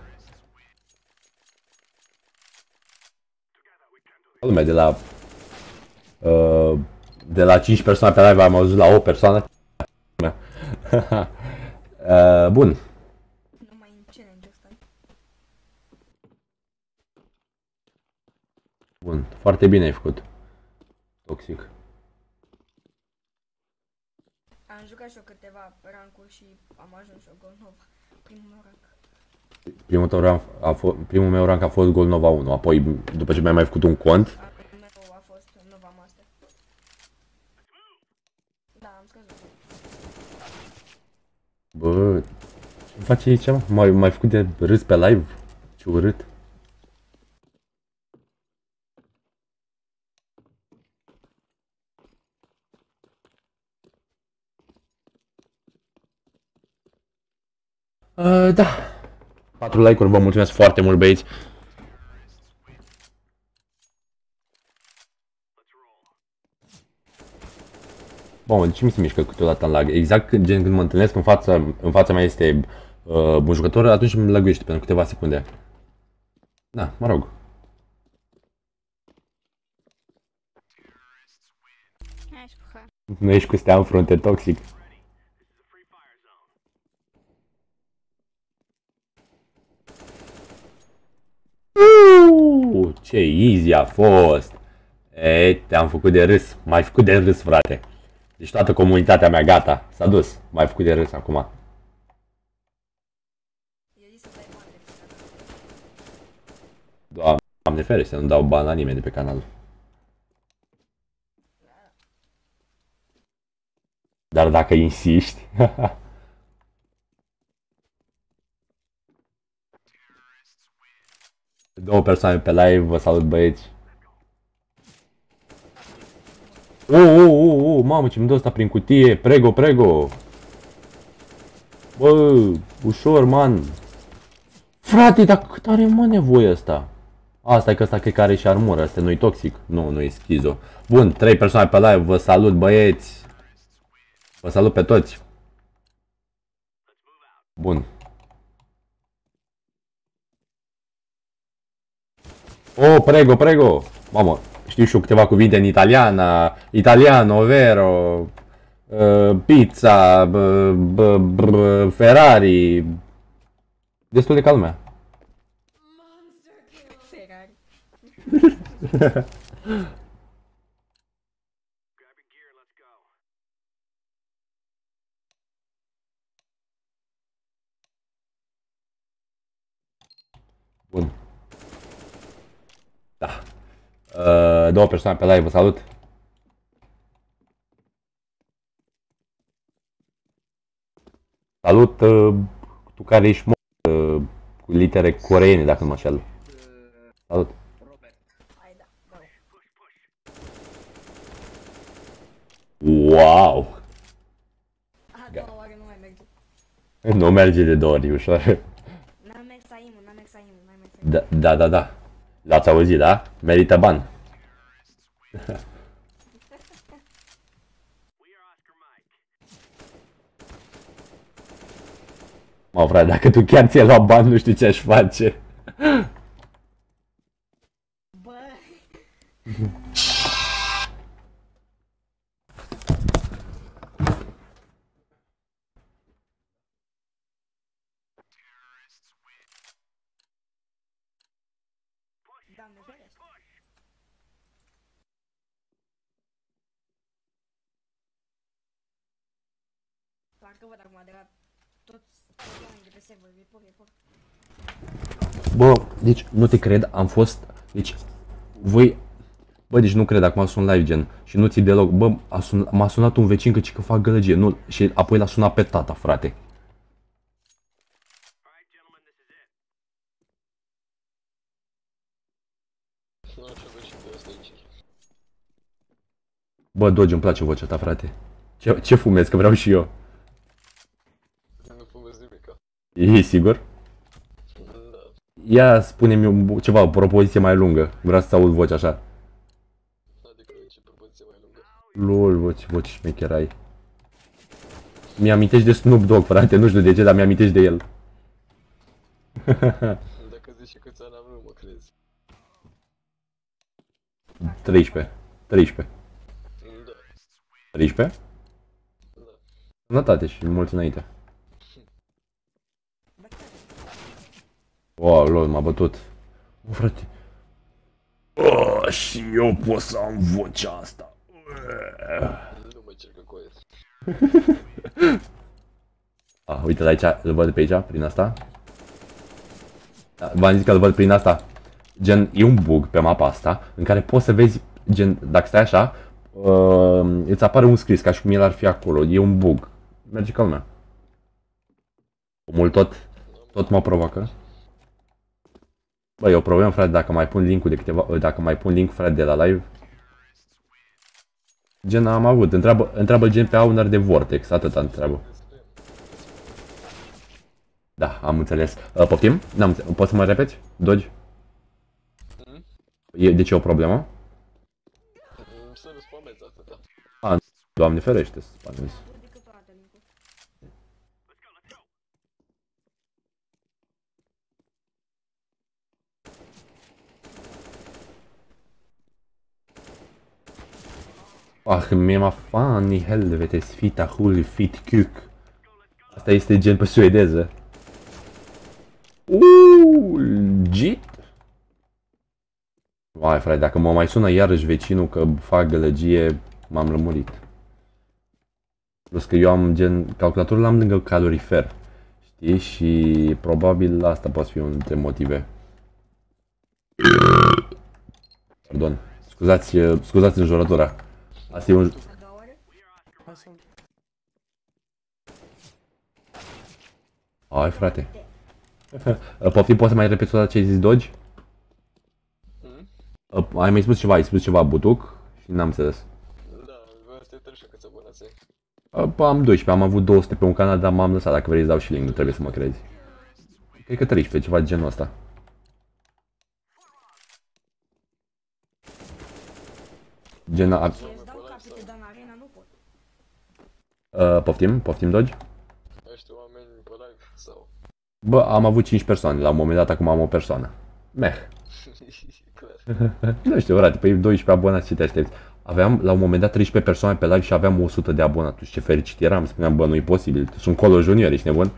S1: Lumea de la uh, de la 5 persoane pe live am auzit la o persoană. uh, bun.
S2: Nu mai în challenge ăsta.
S1: Bun, foarte bine ai făcut. Toxic.
S2: Am jucat și eu câteva rancuri și am ajuns și eu gol nova. Primul meu rank.
S1: Primul, tău rank a fost, primul meu rank a fost Gol Nova 1, apoi după ce mi-am mai făcut un cont,
S2: Al meu a fost Nova Master. Da, am scăzut.
S1: Bă, ce face aici, mă? M-ai, m-ai făcut de râs pe live? Ce urât. Uh, da. 4 like-uri, vă mulțumesc foarte mult, băieți. Bun, de ce mi se mișcă câteodată în lag? Exact când, gen când mă întâlnesc în fața, în fața mea este uh, un jucător, atunci îmi lăguiește pentru câteva secunde. Da, mă rog.
S4: Hai și puha.
S1: Nu ești cu stea în frunte, toxic. Uuu, ce easy a fost! E, te-am făcut de râs, m-ai făcut de râs, frate. Deci toată comunitatea mea gata, s-a dus, m-ai făcut de râs acum.
S2: Eu zis să dai bani de pe canal.
S1: Doamne ferește, nu dau bani la nimeni de pe canal. Dar dacă insiști... Două persoane pe live, vă salut băieți. Oh, oh, oh, oh, mamă ce-mi dă ăsta prin cutie, prego, prego. Bă, ușor, man. Frate, dar cât are mă nevoie ăsta? Asta e că ăsta cred că are și armură, ăsta nu-i toxic. Nu, nu e schizo. Bun, trei persoane pe live, vă salut băieți. Vă salut pe toți. Bun. Oh, prego, prego. Mamă, știu și eu câteva cuvinte în italiană. Italiano, vero. Uh, pizza, b, b, Ferrari. Destul de
S5: kill.
S2: Ferrari.
S1: Bun. Da. Uh, două persoane pe live, vă salut. Salut, uh, tu care ești mo- uh, cu litere coreene, dacă nu mă înșel. Salut.
S2: Hai da, da.
S1: Wow!
S2: A doua oară nu mai merge.
S1: Nu merge de două ori, ușor.
S2: N-am mers aimul, n-am mers aimul, n-am mers aimul.
S1: Da, da, da, da. L-ați auzit, da? Merită bani. Mă, frate, dacă tu chiar ți-ai luat bani, nu știu ce aș face.
S2: Bă, Doamne ferește. Parcă văd acum de la toți oamenii de pe server, report, report.
S1: Bă, deci, nu te cred, am fost, deci, voi, bă, deci nu cred, acum sun live gen și nu ți deloc, bă, a sun, m-a sunat un vecin că, că fac gălăgie, nu, și apoi l-a sunat pe tata, frate.
S3: Nu știu bă și de asta aici.
S1: Bă, Doge, îmi place vocea ta, frate. Ce, ce fumezi, că vreau și eu.
S3: Nu fumez nimica.
S1: E sigur?
S3: Da.
S1: Ia spune-mi un- ceva, o propoziție mai lungă. Vreau să aud vocea așa.
S3: Adică ce propoziție mai lungă.
S1: Lol, bă, ce voce șmecher ai. Mi-amintești de Snoop Dogg, frate, nu știu de ce, dar mi-amintești de el.
S3: Dacă zici și câți ani am, nu mă crezi.
S1: 13. 13.
S3: Da.
S1: 13?
S3: Da.
S1: Sănătate și mulți înainte. Wow, lol, m-a bătut. Bă, frate. Oh, și eu pot să am vocea asta.
S3: Nu mă cercă cu aia.
S1: Ah, uite aici, îl văd pe aici, prin asta. Da, V-am zis că îl văd prin asta. Gen, e un bug pe mapa asta, în care poți să vezi, gen, dacă stai așa, uh, îți apare un scris, ca și cum el ar fi acolo. E un bug. Merge ca lumea. Omul tot, tot mă provoacă. Bă, e o problemă, frate, dacă mai pun link-ul de câteva, dacă mai pun link, frate, de la live. Gen, am avut, întreabă, întreabă gen pe owner de Vortex, atâta întreabă. Da, am înțeles. Uh, poftim? N-am înțeles. Poți să mă repeți? Dogi?
S3: Hmm?
S1: E, de ce e o problemă? Doamne ferește să spamezi.
S2: Dur decât o dată link-ul.
S1: Ah, mie fan i helvete sfita hul fit kuk. Asta este gen pe suedeză. Uuu, legit? Vai, frate, dacă mă mai sună iarăși vecinul că fac gălăgie, m-am lămurit. Plus că eu am gen, calculatorul l-am lângă calorifer. Știi? Și probabil asta poate fi unul dintre motive. Pardon. Scuzați, scuzați înjurătura. Asta e un...
S2: A doua oară?
S1: Ai, frate. Poftim, poți să mai repeți o dată ce ai zis Doge?
S3: Hmm?
S1: Uh, Ai mai spus ceva, ai spus ceva butuc și n-am înțeles. Am 12, am avut 200 pe un canal, dar m-am lăsat, dacă vrei îți dau și link, nu trebuie să mă crezi. Cred că 13, ceva de genul ăsta. Gen...
S2: Ar...
S1: Uh, poftim, poftim,
S3: Doge?
S1: Bă, am avut 5 persoane, la un moment dat acum am o persoană. Meh. nu știu, frate, păi pe 12 abonați ce te aștepți. Aveam la un moment dat 13 persoane pe live și aveam 100 de abonați. Tu știi ce fericit eram, spuneam, bă, nu-i posibil, sunt Colo Junior, ești nebun?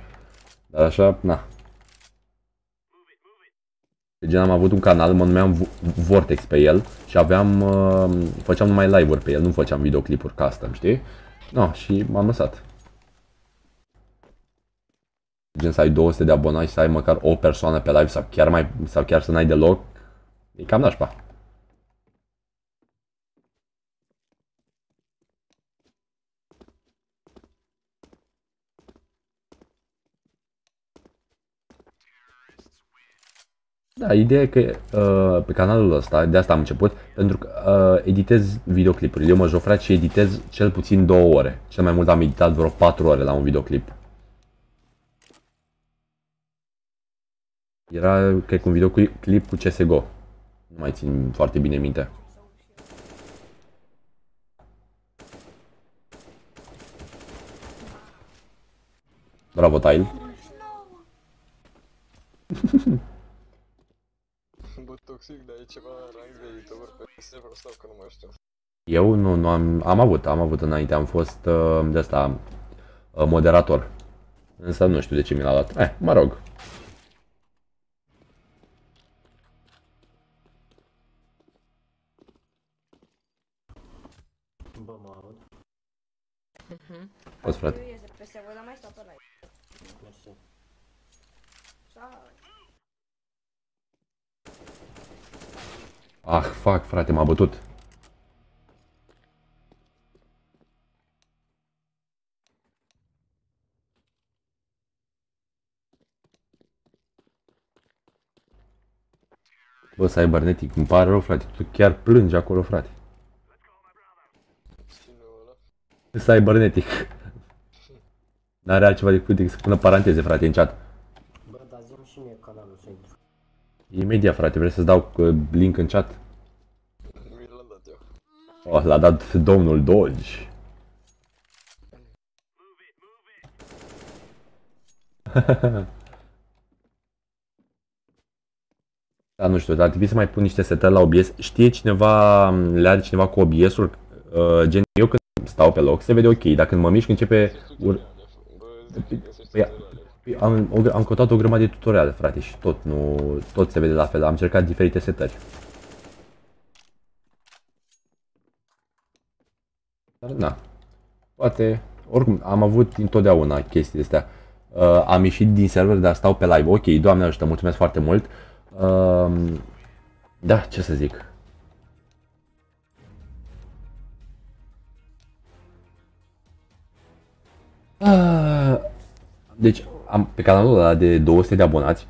S1: Dar așa, na. Gen am avut un canal, mă numeam Vo- Vortex pe el și aveam, uh, făceam numai live-uri pe el, nu făceam videoclipuri custom, știi? No, și m-am lăsat. Gen să ai 200 de abonați și să ai măcar o persoană pe live sau chiar, mai, sau chiar să n-ai deloc, e cam nașpa. Da, ideea e că uh, pe canalul ăsta, de asta am început, pentru că uh, editez videoclipuri. Eu mă jofrat și editez cel puțin două ore. Cel mai mult am editat vreo 4 ore la un videoclip. Era, cred că un videoclip cu CSGO. Nu mai țin foarte bine minte. Bravo, Tile.
S3: Bă, toxic, dar e ceva rang de editor pe server sau că nu mai știu.
S1: Eu nu, nu am, am avut, am avut înainte, am fost uh, de asta uh, moderator. Însă nu știu de ce mi l-a luat. Eh, mă rog.
S6: Bă, mă aud.
S1: Poți, frate.
S2: Eu ies de pe server, dar mai stau pe live.
S6: Mersi.
S2: Sau...
S1: Ah, fac, frate, m-a bătut. Bă, Cybernetic, îmi pare rău, frate, tu chiar plângi acolo, frate.
S3: Cine ăla?
S1: Cybernetic. N-are altceva decât decât să pună paranteze, frate, în chat.
S6: Bă, dar zi și mie canalul să intru.
S1: Imediat, frate, vrei să-ți dau uh, link în chat?
S3: Mi l-am dat eu.
S1: Oh, l-a dat domnul Dodge. Da, nu știu, dar ar trebui să mai pun niște setări la OBS. Știe cineva, le are cineva cu OBS-ul? Uh, gen, eu când stau pe loc, se vede ok, dar când mă mișc începe... Ur...
S3: Bă, îți zic, găsești
S1: Păi,
S3: tutoriale.
S1: Păi, Am, o- am căutat o grămadă de tutoriale, frate, și tot, nu, tot se vede la fel. Am încercat diferite setări. Dar, na, poate, oricum, am avut întotdeauna chestii astea. Uh, am ieșit din server, dar stau pe live. Ok, Doamne ajută, mulțumesc foarte mult. Uh, da, ce să zic. Ah, deci, am, pe canalul ăla de 200 de abonați,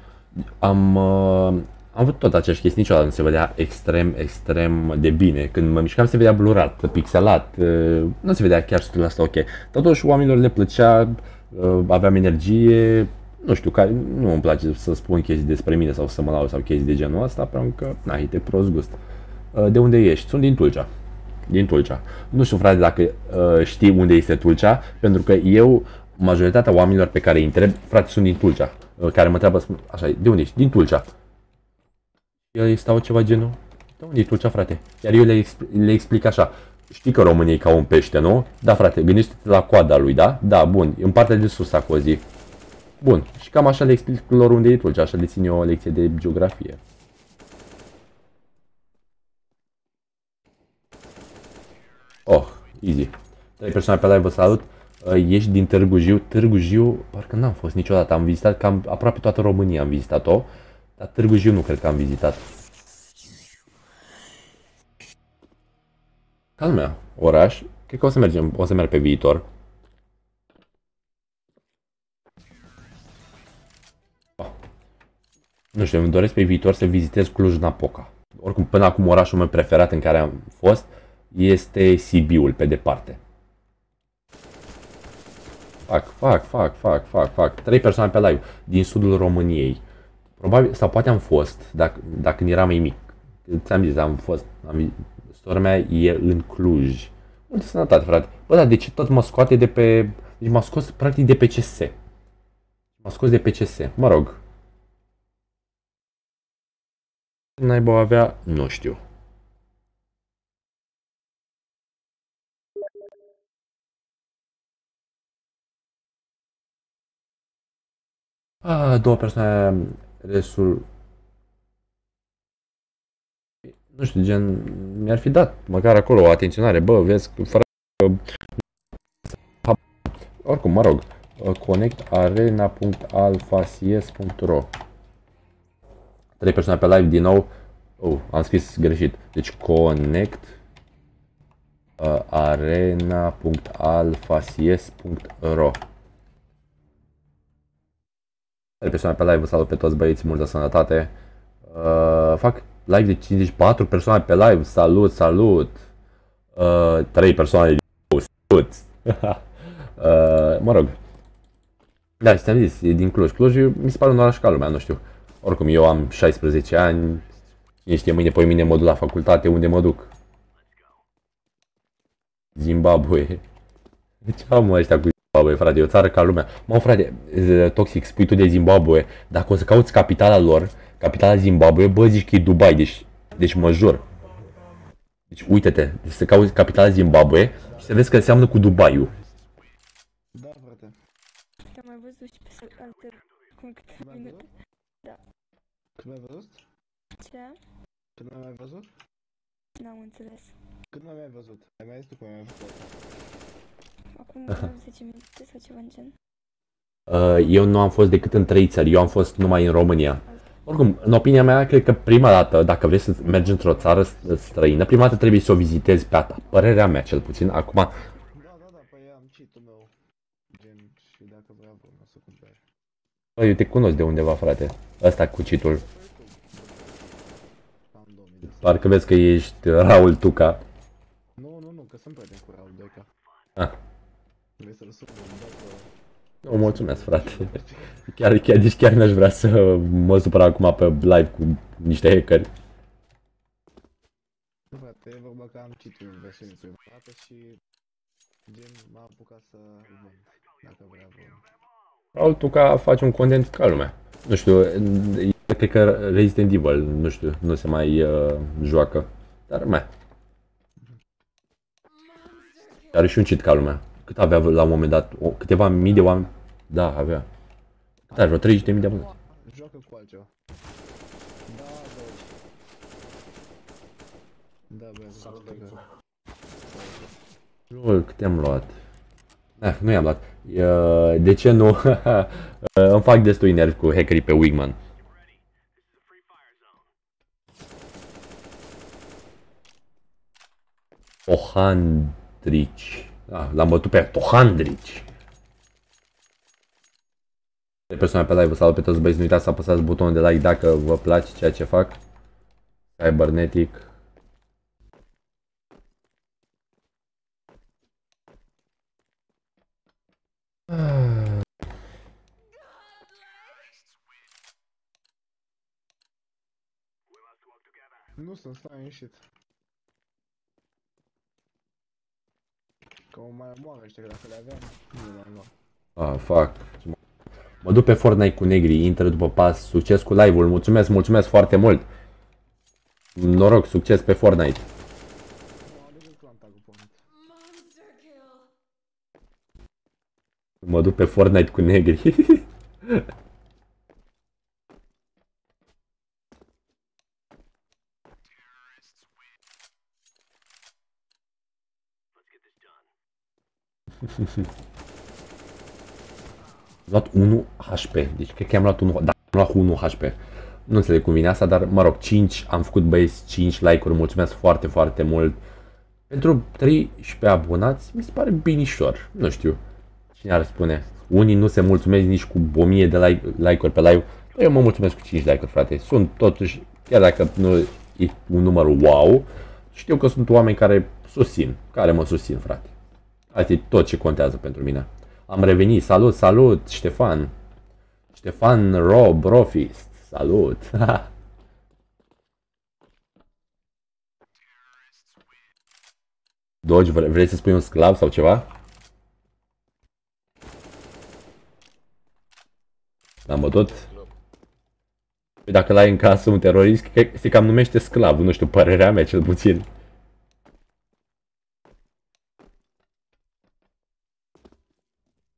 S1: am, uh, am avut tot aceeași chestie, niciodată nu se vedea extrem, extrem de bine. Când mă mișcam se vedea blurat, pixelat, uh, nu se vedea chiar 100% ok. Totuși oamenilor le plăcea, uh, aveam energie, nu știu, care, nu îmi place să spun chestii despre mine sau să mă laud sau chestii de genul ăsta, pentru că, na, e de prost gust. Uh, De unde ești? Sunt din Tulcea. Din Tulcea. Nu știu, frate, dacă uh, știi unde este Tulcea, pentru că eu, majoritatea oamenilor pe care îi întreb, frate, sunt din Tulcea. Uh, care mă întreabă, spun, așa, de unde ești? Din Tulcea. Eu îi stau ceva genul, de unde e Tulcea, frate? Iar eu le, expl- le explic așa, știi că România e ca un pește, nu? Da, frate, gândește-te la coada lui, da? Da, bun, în partea de sus a cozii. Bun, și cam așa le explic lor unde e Tulcea, așa le țin eu o lecție de geografie. Oh, easy. Trei persoane pe live, vă salut. Uh, Ești din Târgu Jiu. Târgu Jiu, parcă n-am fost niciodată. Am vizitat cam aproape toată România am vizitat-o. Dar Târgu Jiu nu cred că am vizitat. Ca lumea, oraș. Cred că o să mergem, o să merg pe viitor. Ah. Nu știu, îmi doresc pe viitor să vizitez Cluj-Napoca. Oricum, până acum orașul meu preferat în care am fost este Sibiul, pe departe. Fac, fac, fac, fac, fac, fac. Trei persoane pe live din sudul României. Probabil, sau poate am fost, dacă, dacă când eram mai mic. Ți-am zis, am fost, am, vi- Sora mea e în Cluj. Multă sănătate, frate. Bă, dar de ce tot mă scoate de pe... Deci m-a scos practic de pe CS. M-a scos de pe CS. Mă rog. Ce naiba o avea? Nu știu. Ah, două persoane restul nu știu, gen, mi-ar fi dat măcar acolo o atenționare, bă, vezi, fără... Oricum, mă rog, connectarena.alfasies.ro Trei persoane pe live din nou. Oh, am scris greșit. Deci connect uh, arena.alfasies.ro Trei persoane pe live, vă salut pe toți băieții, multă sănătate. Uh, fac live de 54 persoane pe live, salut, salut. Uh, 3 persoane salut. uh, mă rog. Da, și ți-am zis, e din Cluj. Cluj mi se pare un oraș ca lumea, nu știu. Oricum, eu am 16 ani. Cine știe, mâine, pe mine mă duc la facultate, unde mă duc? Zimbabwe. Ce am mă ăștia cu Zimbabwe, frate? E o țară ca lumea. Mă, frate, Toxic, spui tu de Zimbabwe, dacă o să cauți capitala lor, capitala Zimbabwe, bă, zici că e Dubai, deci, deci mă jur. Deci uite-te, deci să cauți capitala Zimbabwe și să vezi că înseamnă cu Dubaiul.
S7: Da, frate.
S2: Te-am mai văzut și pe alte cum câteva
S7: M-ai
S2: minute.
S7: Când m-ai văzut?
S2: Ce?
S7: Când m-ai mai văzut?
S2: N-am înțeles.
S7: Când m-ai mai văzut? Ai mai zis tu cum ai mai văzut?
S2: Acum vreo 10 minute sau ceva în gen.
S1: Uh, eu nu am fost decât în trei țări, eu am fost numai în România. Oricum, în opinia mea, cred că prima dată, dacă vrei să mergi într-o țară străină, prima dată trebuie să o vizitezi pe a ta. Părerea mea, cel puțin. Acum,
S7: Da, da, da, păi am cheat-ul meu. Gen, și dacă vreau vreau o să cumperi.
S1: bă, eu te cunosc de undeva, frate. Ăsta cu citul.
S7: Am 2000 de
S1: Parcă vezi că ești Raul Tuca.
S7: Nu, nu, nu, că sunt prieten cu Raul Doica.
S1: Ah.
S7: Vrei să-l sun, dacă...
S1: Nu, mulțumesc, frate. Chiar, chiar, deci chiar n-aș vrea să mă supăr acum pe live cu niște hackeri.
S7: Nu, frate, e vorba că am cheat-ul în versiune privată și... Gen, m-am apucat să vând, dacă vrea vreau.
S1: Raul Tuca face un content ca lumea. Nu știu, cred că Resident Evil, nu știu, nu se mai uh, joacă. Dar mai. Are și un cheat ca lumea. Cât avea la un moment dat? O, câteva mii de oameni? Da, avea. Cât are, vreo 30 de mii de abonați.
S7: Joacă cu altceva. Da, da. Da, băi,
S6: Salut,
S7: că...
S6: băieții.
S1: Lol, câte am luat? Eh, nu i-am luat. Uh, de ce nu? Uh, Îmi fac destui nervi cu hackerii pe Wigman. Tohandrici. Ah, l-am bătut pe Tohandrici. De persoane pe live, vă salut pe toți băieți, nu uitați să apăsați butonul de like dacă vă place ceea ce fac. Cybernetic.
S7: Nu sunt, stai liniștit. Că o mai omoară ăștia, că dacă le aveam, nu le-am luat.
S1: Ah, fac. Mă duc pe Fortnite cu negri, intră după pas, succes cu live-ul, mulțumesc, mulțumesc foarte mult. Noroc, succes pe Fortnite.
S7: Nu, am decât clan tag-ul pornit.
S5: Monster kill.
S1: Mă duc pe Fortnite cu negri. luat 1 HP, deci cred că am luat 1, da, am luat 1 HP. Nu înțeleg cum vine asta, dar mă rog, 5, am făcut băieți 5 like-uri, mulțumesc foarte, foarte mult. Pentru 13 abonați, mi se pare binișor, nu știu cine ar spune. Unii nu se mulțumesc nici cu 1000 de like, like-uri pe live, dar eu mă mulțumesc cu 5 like-uri, frate. Sunt totuși, chiar dacă nu e un număr wow, știu că sunt oameni care susțin, care mă susțin, frate. Asta e tot ce contează pentru mine. Am revenit, salut, salut, Ștefan. Ștefan Rob Rofist, salut. Doge, vre- vrei să spui un sclav sau ceva? L-am bătut? Păi dacă l-ai în casă un terorist, cred că se cam numește sclav, nu știu, părerea mea cel puțin.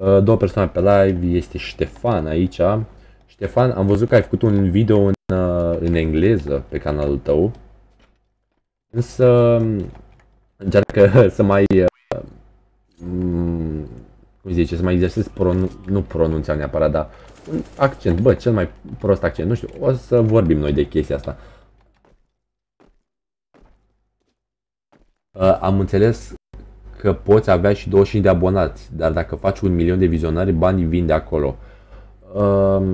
S1: Două persoane pe live, este Ștefan aici. Ștefan, am văzut că ai făcut un video în, uh, în engleză pe canalul tău. Însă încearcă să mai uh, mm, cum zice, să mai exersezi pronun- nu pronunția neapărat, dar un accent, bă, cel mai prost accent, nu știu, o să vorbim noi de chestia asta. Uh, am înțeles că poți avea și 25 de abonați, dar dacă faci un milion de vizionări, banii vin de acolo. Um,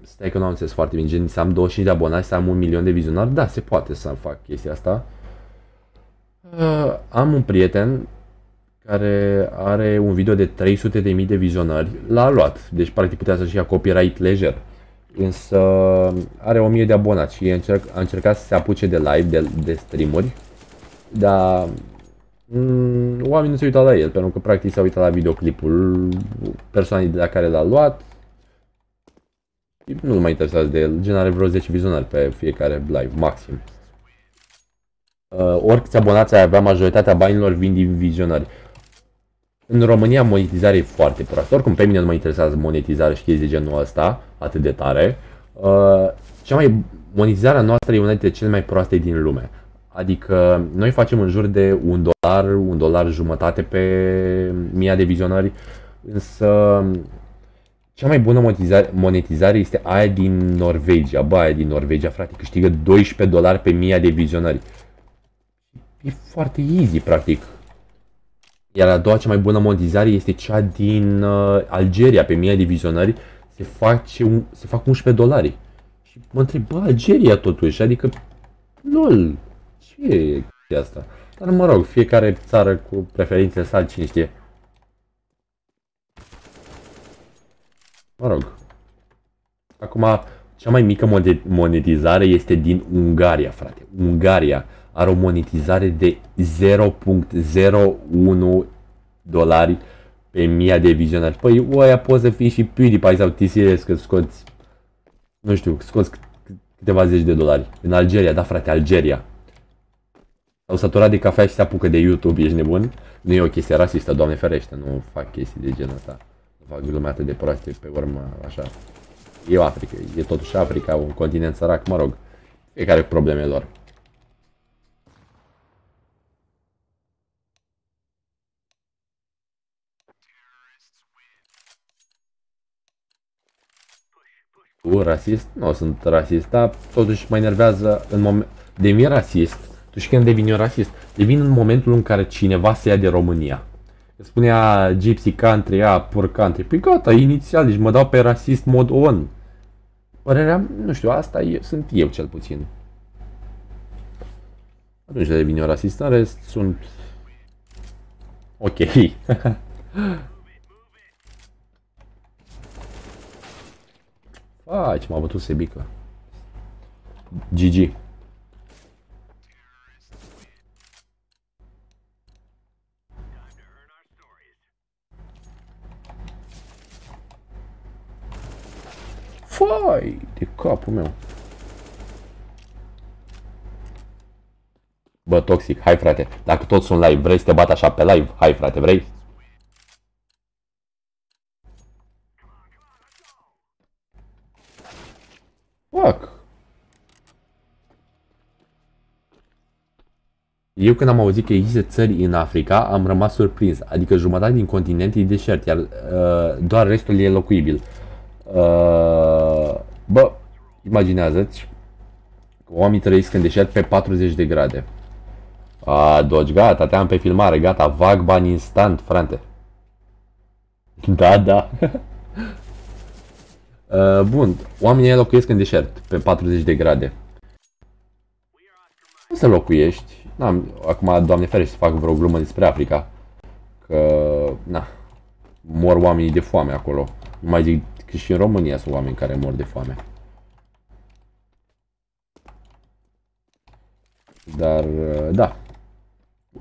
S1: stai că nu am înțeles foarte bine, gen să am 25 de abonați, să am un milion de vizionări, da, se poate să fac chestia asta. Uh, am un prieten care are un video de 300.000 de vizionări, l-a luat, deci practic putea să-și ia copyright lejer. Însă are 1000 de abonați și a, încerc, a încercat să se apuce de live, de, de streamuri, dar mm, oamenii nu se uitau la el, pentru că practic s-au uitat la videoclipul persoanei de la care l-a luat. Și Nu mai interesează de el, gen are vreo 10 vizionări pe fiecare live, maxim. Uh, oricâți abonați ai avea, majoritatea banilor vin din vizionări. În România monetizarea e foarte proastă. Oricum pe mine nu mă interesează monetizarea și chestii de genul ăsta atât de tare. Uh, cea mai monetizarea noastră e una dintre cele mai proaste din lume. Adică noi facem în jur de un dolar, un dolar jumătate pe mia de vizionări, însă cea mai bună monetizare, monetizare este aia din Norvegia. Bă, aia din Norvegia, frate, câștigă 12 dolari pe mia de vizionări. E foarte easy, practic. Iar a doua cea mai bună monetizare este cea din uh, Algeria, pe mia de vizionări, se, face un, se fac 11 dolari. Și mă întreb, bă, Algeria totuși, adică, lol, ce e chestia asta? Dar mă rog, fiecare țară cu preferințele sale, cine știe. Mă rog. Acum, cea mai mică mone- monetizare este din Ungaria, frate. Ungaria are o monetizare de 0.01 dolari pe mia de vizionari. Păi, oia poți să fii și PewDiePie sau TCS că scoți, nu știu, scoți câ- câteva zeci de dolari. În Algeria, da frate, Algeria. S-au săturat de cafea și se apucă de YouTube, ești nebun? Nu e o chestie rasistă, doamne ferește, nu fac chestii de genul ăsta. Nu fac glume atât de proaste pe urmă, așa. E o Africa, e totuși Africa, un continent sărac, mă rog. Fiecare cu problemele lor. Tu rasist? Nu sunt rasist, dar totuși mă enervează în moment... Devin rasist. Tu știi când devin eu rasist? Devin în momentul în care cineva se ia de România. Spunea Gypsy Country, a, pur country. Păi gata, inițial, deci mă dau pe rasist mod on. Părerea, nu știu, asta e, sunt eu cel puțin. Atunci devin eu rasist, în rest sunt... Ok. Faci, m-a bătut Sebica. GG. Fai de capul meu. Bă, toxic, hai frate, dacă toți sunt live, vrei să te bat așa pe live? Hai frate, vrei? Fuck. Eu când am auzit că există țări în Africa, am rămas surprins. Adică jumătate din continent e deșert, iar uh, doar restul e locuibil. Uh, bă, imaginează-ți că oamenii trăiesc în deșert pe 40 de grade. A, Doge, gata, te-am pe filmare, gata, vag bani instant, frate. Da, da. Uh, bun, oamenii locuiesc în deșert, pe 40 de grade. Cum să locuiești? N-am, acum, doamne ferește, să fac vreo glumă despre Africa. Că, na, mor oamenii de foame acolo. Nu mai zic că și în România sunt oameni care mor de foame. Dar, uh, da.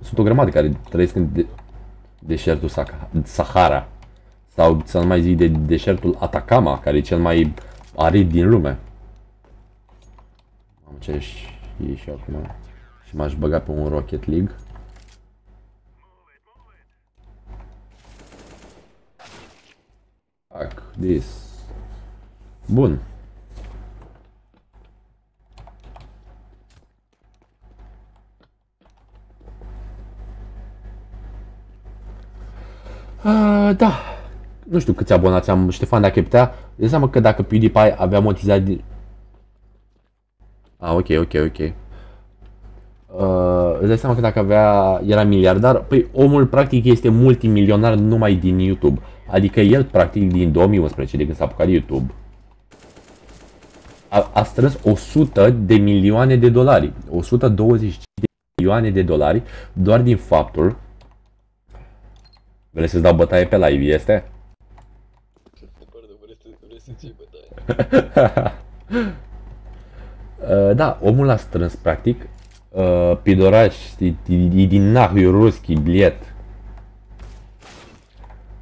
S1: Sunt o grămadă care trăiesc în de- deșertul Saca- Sahara. Sau să nu mai zic de deșertul Atacama, care e cel mai arid din lume. Am ce și ei și acum. Și m-aș băga pe un Rocket League. Fuck this. Bun. Uh, da. Nu știu câți abonați am, Ștefan, dacă ai putea, de seama că dacă PewDiePie avea monetizat din... Ah, ok, ok, ok. Uh, îți dai seama că dacă avea, era miliardar, păi omul practic este multimilionar numai din YouTube. Adică el practic din 2011, de când s-a apucat de YouTube, a, a strâns 100 de milioane de dolari. 120 de milioane de dolari doar din faptul Vrei să-ți dau bătaie pe live, este?
S3: Pardon, vrei să, vrei să ții bătaie.
S1: Uh, da, omul a strâns practic uh, Pidoraș, știi, e e din nahui ruschi, bilet.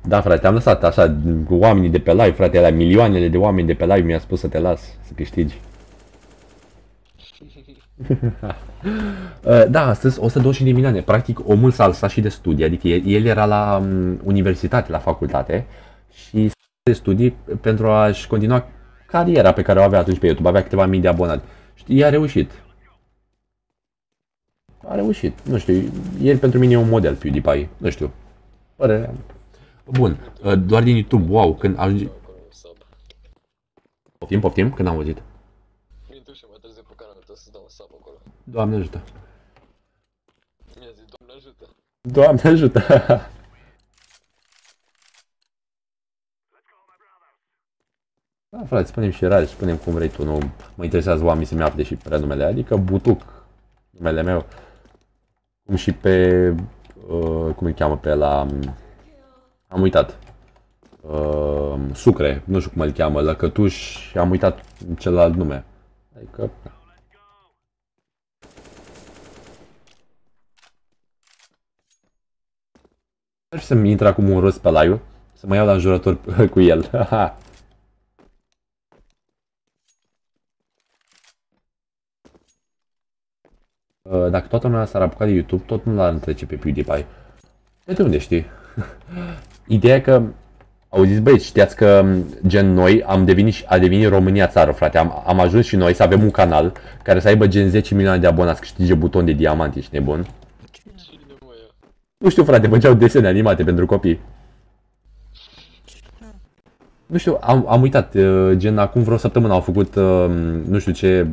S1: Da, frate, am lăsat așa cu oamenii de pe live, frate, la milioanele de oameni de pe live mi-a spus să te las, să câștigi. Uh, da, astăzi 125 de milioane. Practic, omul s-a lăsat și de studii, adică el, el era la um, universitate, la facultate și s-a de studii pentru a-și continua cariera pe care o avea atunci pe YouTube. Avea câteva mii de abonați. Și i-a reușit. A reușit. Nu știu, el pentru mine e un model PewDiePie. Nu știu. Părerea mea. Bun, uh, doar din YouTube, wow, când ajunge...
S3: Acolo un sub.
S1: Poftim, poftim, când am auzit.
S3: Vin tu și mă trezi pe canal tău să dau un sub acolo.
S1: Doamne ajută.
S3: Mi-a zis, Doamne ajută.
S1: Doamne ajută! Da, frate, spunem și rar, spunem cum vrei tu, nu mă interesează oamenii să-mi afle și prenumele, adică Butuc, numele meu, cum și pe, uh, cum îl cheamă pe la, am uitat, uh, Sucre, nu știu cum îl cheamă, Lăcătuș, am uitat celălalt nume, adică, Sper să-mi intre acum un rost pe live, să mă iau la înjurător cu el. Uh, Dacă toată lumea s-ar apuca de YouTube, tot nu l-ar întrece pe PewDiePie. De, de unde știi? Ideea e că, auziți băieți, știați că gen noi am devenit, și- a devenit România țară, frate. Am, am ajuns și noi să avem un canal care să aibă gen 10 milioane de abonați, câștige buton de diamant, ești nebun?
S3: Cine mă ia?
S1: Nu știu, frate, făceau desene animate pentru copii. Nu știu, am, am uitat, uh, gen acum vreo săptămână au făcut, uh, nu știu ce,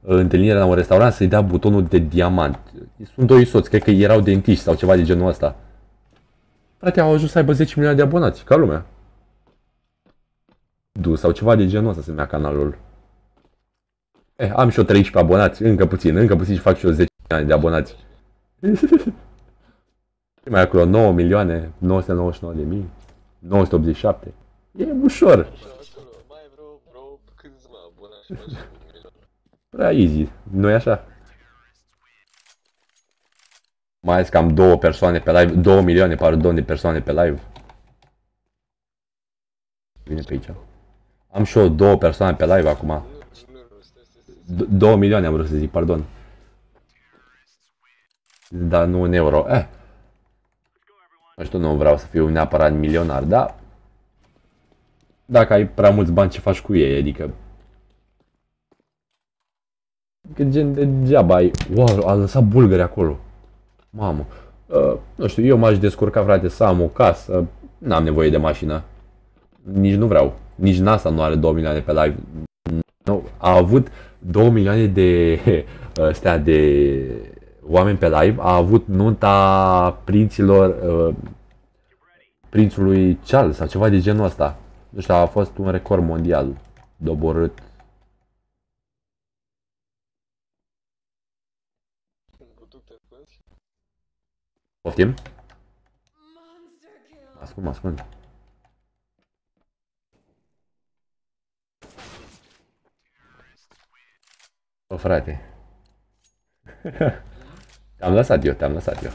S1: uh, întâlnire la un restaurant să-i dea butonul de diamant. Sunt doi soți, cred că erau dentiști sau ceva de genul ăsta. Frate, au ajuns să aibă 10 milioane de abonați, ca lumea. Du sau ceva de genul ăsta se numea canalul. Eh, am și eu 13 abonați, încă puțin, încă puțin și fac și eu 10 milioane de abonați. Ce mai e acolo? 9 milioane, 999 de mii, 987. E ușor,
S3: Și acolo, mai e vreo, vreo câțiva abonați și faci un milion.
S1: prea easy, nu e așa? Mai ales că am două persoane pe live, 2 milioane, pardon, de persoane pe live. Vine pe aici. Am și eu două persoane pe live acum.
S3: Nu, nu, nu, stai, stai, stai.
S1: 2 milioane am vrut să zic, pardon. Dar nu un euro. Eh. Nu știu, nu vreau să fiu neapărat milionar, dar... Dacă ai prea mulți bani, ce faci cu ei? Adică... Că gen degeaba ai... Wow, a lăsat bulgări acolo. Mamă. Uh, nu știu, eu m-aș descurca, frate, să am o casă. N-am nevoie de mașină. Nici nu vreau. Nici NASA nu are 2 milioane pe live. Nu, a avut 2 milioane de astea de oameni pe live, a avut nunta prinților uh, prințului Charles sau ceva de genul ăsta. Nu știu, a fost un record mondial doborât.
S3: Un butuc te ascunzi?
S1: Poftim?
S5: Monster kill.
S1: Mă ascund, mă ascund. O, frate. te-am lăsat eu, te-am lăsat eu.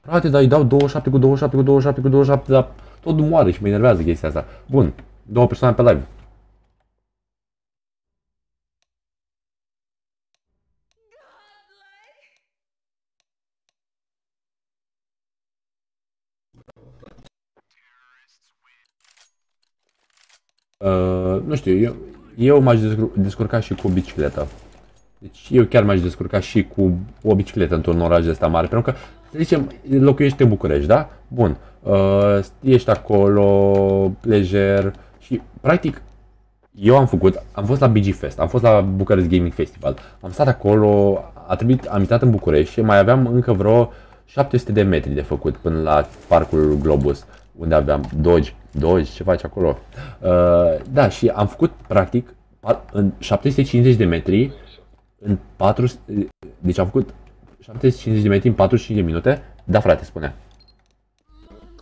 S1: Frate, dar îi dau 27 cu 27 cu 27 cu 27, dar tot nu moare și mă enervează chestia asta. Bun, două persoane pe live. Uh, nu știu, eu, eu m-aș descurca și cu o bicicletă. Deci eu chiar m-aș descurca și cu o bicicletă într-un oraș de ăsta mare, pentru că, să zicem, locuiești în București, da? Bun, uh, ești acolo, lejer și, practic, eu am făcut, am fost la BG Fest, am fost la București Gaming Festival, am stat acolo, a trebuit, am intrat în București și mai aveam încă vreo 700 de metri de făcut până la parcul Globus, unde aveam dogi, 20, ce faci acolo? Uh, da, și am făcut practic în 750 de metri, în 4, deci am făcut 750 de metri în 45 de minute, da frate, spunea.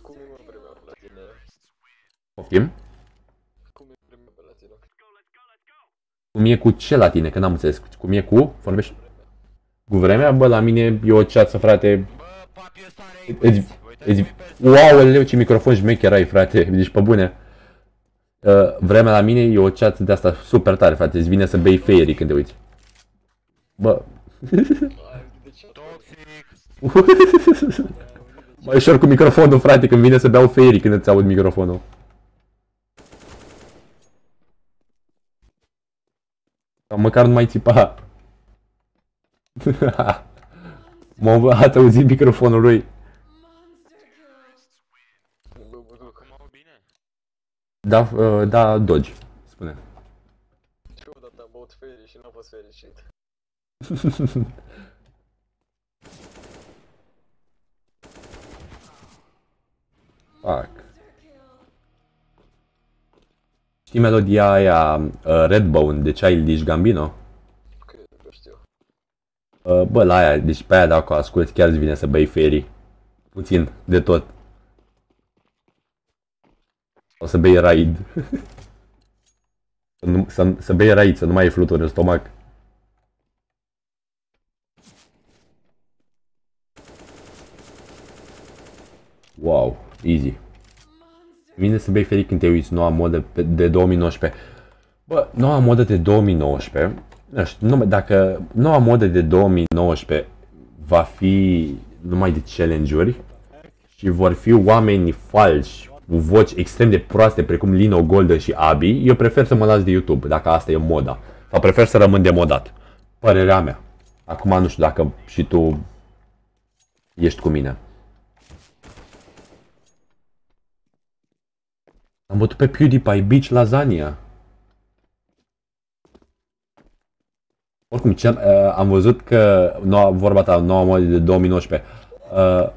S3: Cum?
S1: Poftim?
S3: Cum e
S1: cu ce la tine? Că n-am înțeles. Cum e cu? Vorbești? Cu vremea? Bă, la mine e o ceață, frate. Bă, papi, îți, wow, leu, ce microfon șmecher ai, frate. Deci, pe bune. Uh, vremea la mine e o ceață de asta super tare, frate. Îți vine să bei fairy când te uiți. Bă.
S3: De ce?
S1: Mai ușor cu microfonul, frate, când vine să beau fairy când îți aud microfonul. Sau măcar nu mai țipa. M-a ați auzit microfonul lui.
S3: Bă, bă, duc.
S1: Da, uh, da, Dodge, spune.
S3: Și eu odată am băut ferii și n-am fost fericit.
S1: Fuck. Știi melodia aia uh, Redbone de Childish Gambino?
S3: Cred că știu.
S1: Uh, bă, la aia, deci pe aia dacă o asculti chiar îți vine să bei fairy. Puțin, de tot. O să bei raid. să, nu, să, să bei raid, să nu mai ai fluturi în stomac. Wow, easy. Vine să bei fairy când te uiți noua modă pe- de 2019. Bă, noua modă de 2019, nu știu, nu, dacă noua modă de 2019 va fi numai de challenge-uri și vor fi oameni falși cu voci extrem de proaste precum Lino Golden și Abi, eu prefer să mă las de YouTube, dacă asta e moda. Sau prefer să rămân demodat. Părerea mea. Acum nu știu dacă și tu ești cu mine. Am bătut pe PewDiePie Beach Lasagna. Oricum, cel, uh, am văzut că noua, vorba ta, noua modă de 2019. Uh,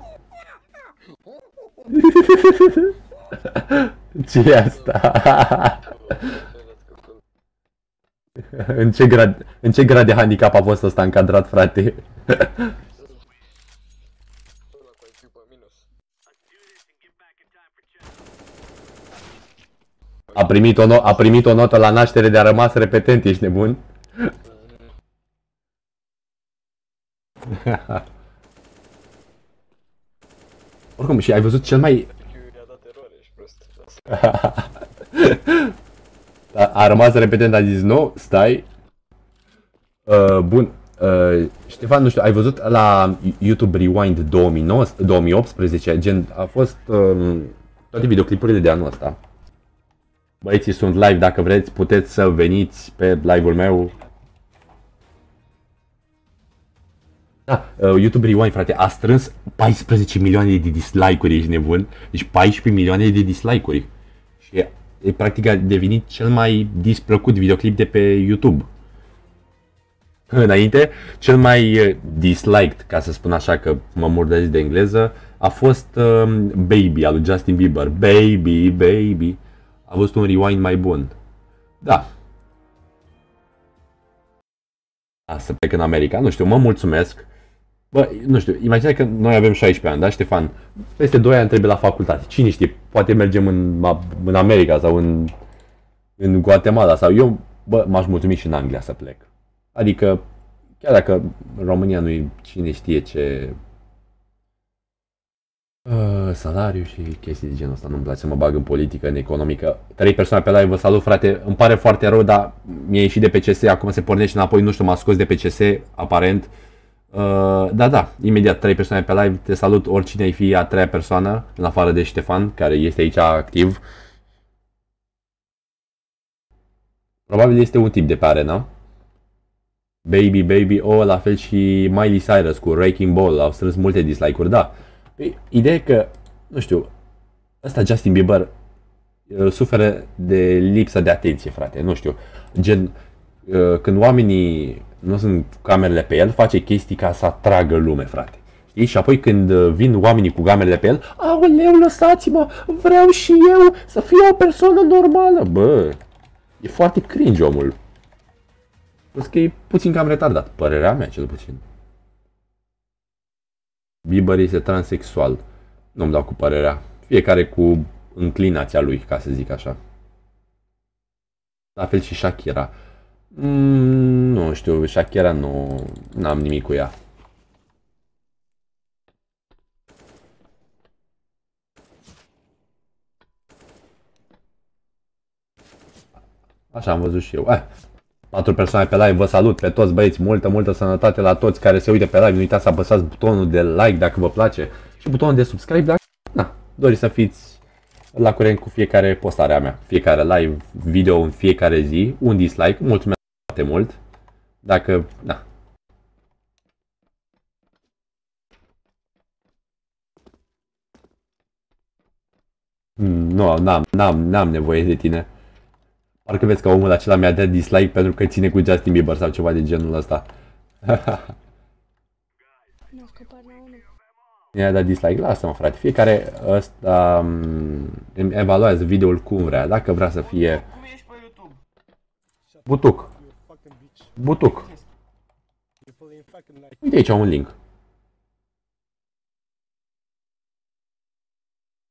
S1: ce e asta? în, ce grad, în ce grad de handicap a fost ăsta încadrat, frate?
S3: Ăla cu IQ pe minus.
S1: A primit, o no- a primit o notă la naștere de a rămas repetent, ești nebun? Oricum, și ai văzut cel mai...
S3: IQ i-a dat eroare, ești prost.
S1: A, a rămas repetent, a zis nu, stai. Uh, bun. Uh, Ștefan, nu știu, ai văzut la YouTube Rewind 2009, 2018, gen, a fost um, toate videoclipurile de anul ăsta. Băieții sunt live, dacă vreți, puteți să veniți pe live-ul meu. Da, uh, YouTube Rewind, frate, a strâns 14 milioane de dislike-uri, ești nebun? Deci 14 milioane de dislike-uri. Și e, e, practic a devenit cel mai displăcut videoclip de pe YouTube. Înainte, cel mai uh, disliked, ca să spun așa că mă murdăzi de engleză, a fost um, Baby al lui Justin Bieber. Baby, baby. A fost un rewind mai bun. Da. A, să plec în America. Nu știu, mă mulțumesc. Bă, nu știu, imagina că noi avem 16 ani, da, Ștefan? Peste 2 ani trebuie la facultate. Cine știe, poate mergem în, în America sau în, în Guatemala sau eu, bă, m-aș mulțumi și în Anglia să plec. Adică, chiar dacă România nu e cine știe ce Uh, salariu și chestii de genul ăsta. Nu-mi place să mă bag în politică, în economică. Trei persoane pe live, vă salut frate. Îmi pare foarte rău, dar mi-a ieșit de pe CS, acum se pornește înapoi, nu știu, m-a scos de pe CS, aparent. Uh, da, da, imediat, trei persoane pe live, te salut oricine ai fi a treia persoană, în afară de Ștefan, care este aici activ. Probabil este un tip de pe arena. Baby, baby, oh, la fel și Miley Cyrus cu Wrecking Ball, au strâns multe dislike-uri, da. Păi, Ideea e că, nu știu, ăsta Justin Bieber uh, suferă de lipsa de atenție, frate, nu știu. Gen, uh, când oamenii nu sunt cu camerele pe el, face chestii ca să atragă lume, frate. Știi? Și apoi când uh, vin oamenii cu camerele pe el, aoleu, lăsați-mă, vreau și eu să fiu o persoană normală. Bă, e foarte cringe omul. Plus că e puțin cam retardat, părerea mea cel puțin. Bieber este transexual. Nu-mi dau cu părerea. Fiecare cu înclinația lui, ca să zic așa. La fel și Shakira. Mm, nu știu, Shakira nu am nimic cu ea. Așa am văzut și eu. Eh, patru persoane pe live, vă salut pe toți băieți, multă, multă sănătate la toți care se uită pe live. Nu uitați să apăsați butonul de like dacă vă place și butonul de subscribe dacă na, doriți să fiți la curent cu fiecare postare a mea, fiecare live, video în fiecare zi, un dislike, mulțumesc foarte mult. Dacă, na, Mm, Nu, n-am, n-am, n-am nevoie de tine. Parcă vezi că omul acela mi-a dat dislike pentru că ține cu Justin Bieber sau ceva de genul ăsta.
S2: Nu a scăpat la unul.
S1: Mi-a dat dislike, lasă-mă frate, fiecare ăsta um, îmi evaluează videoul cum vrea, dacă vrea să fie
S8: Cum ești pe YouTube?
S1: butuc, butuc. Uite aici un link.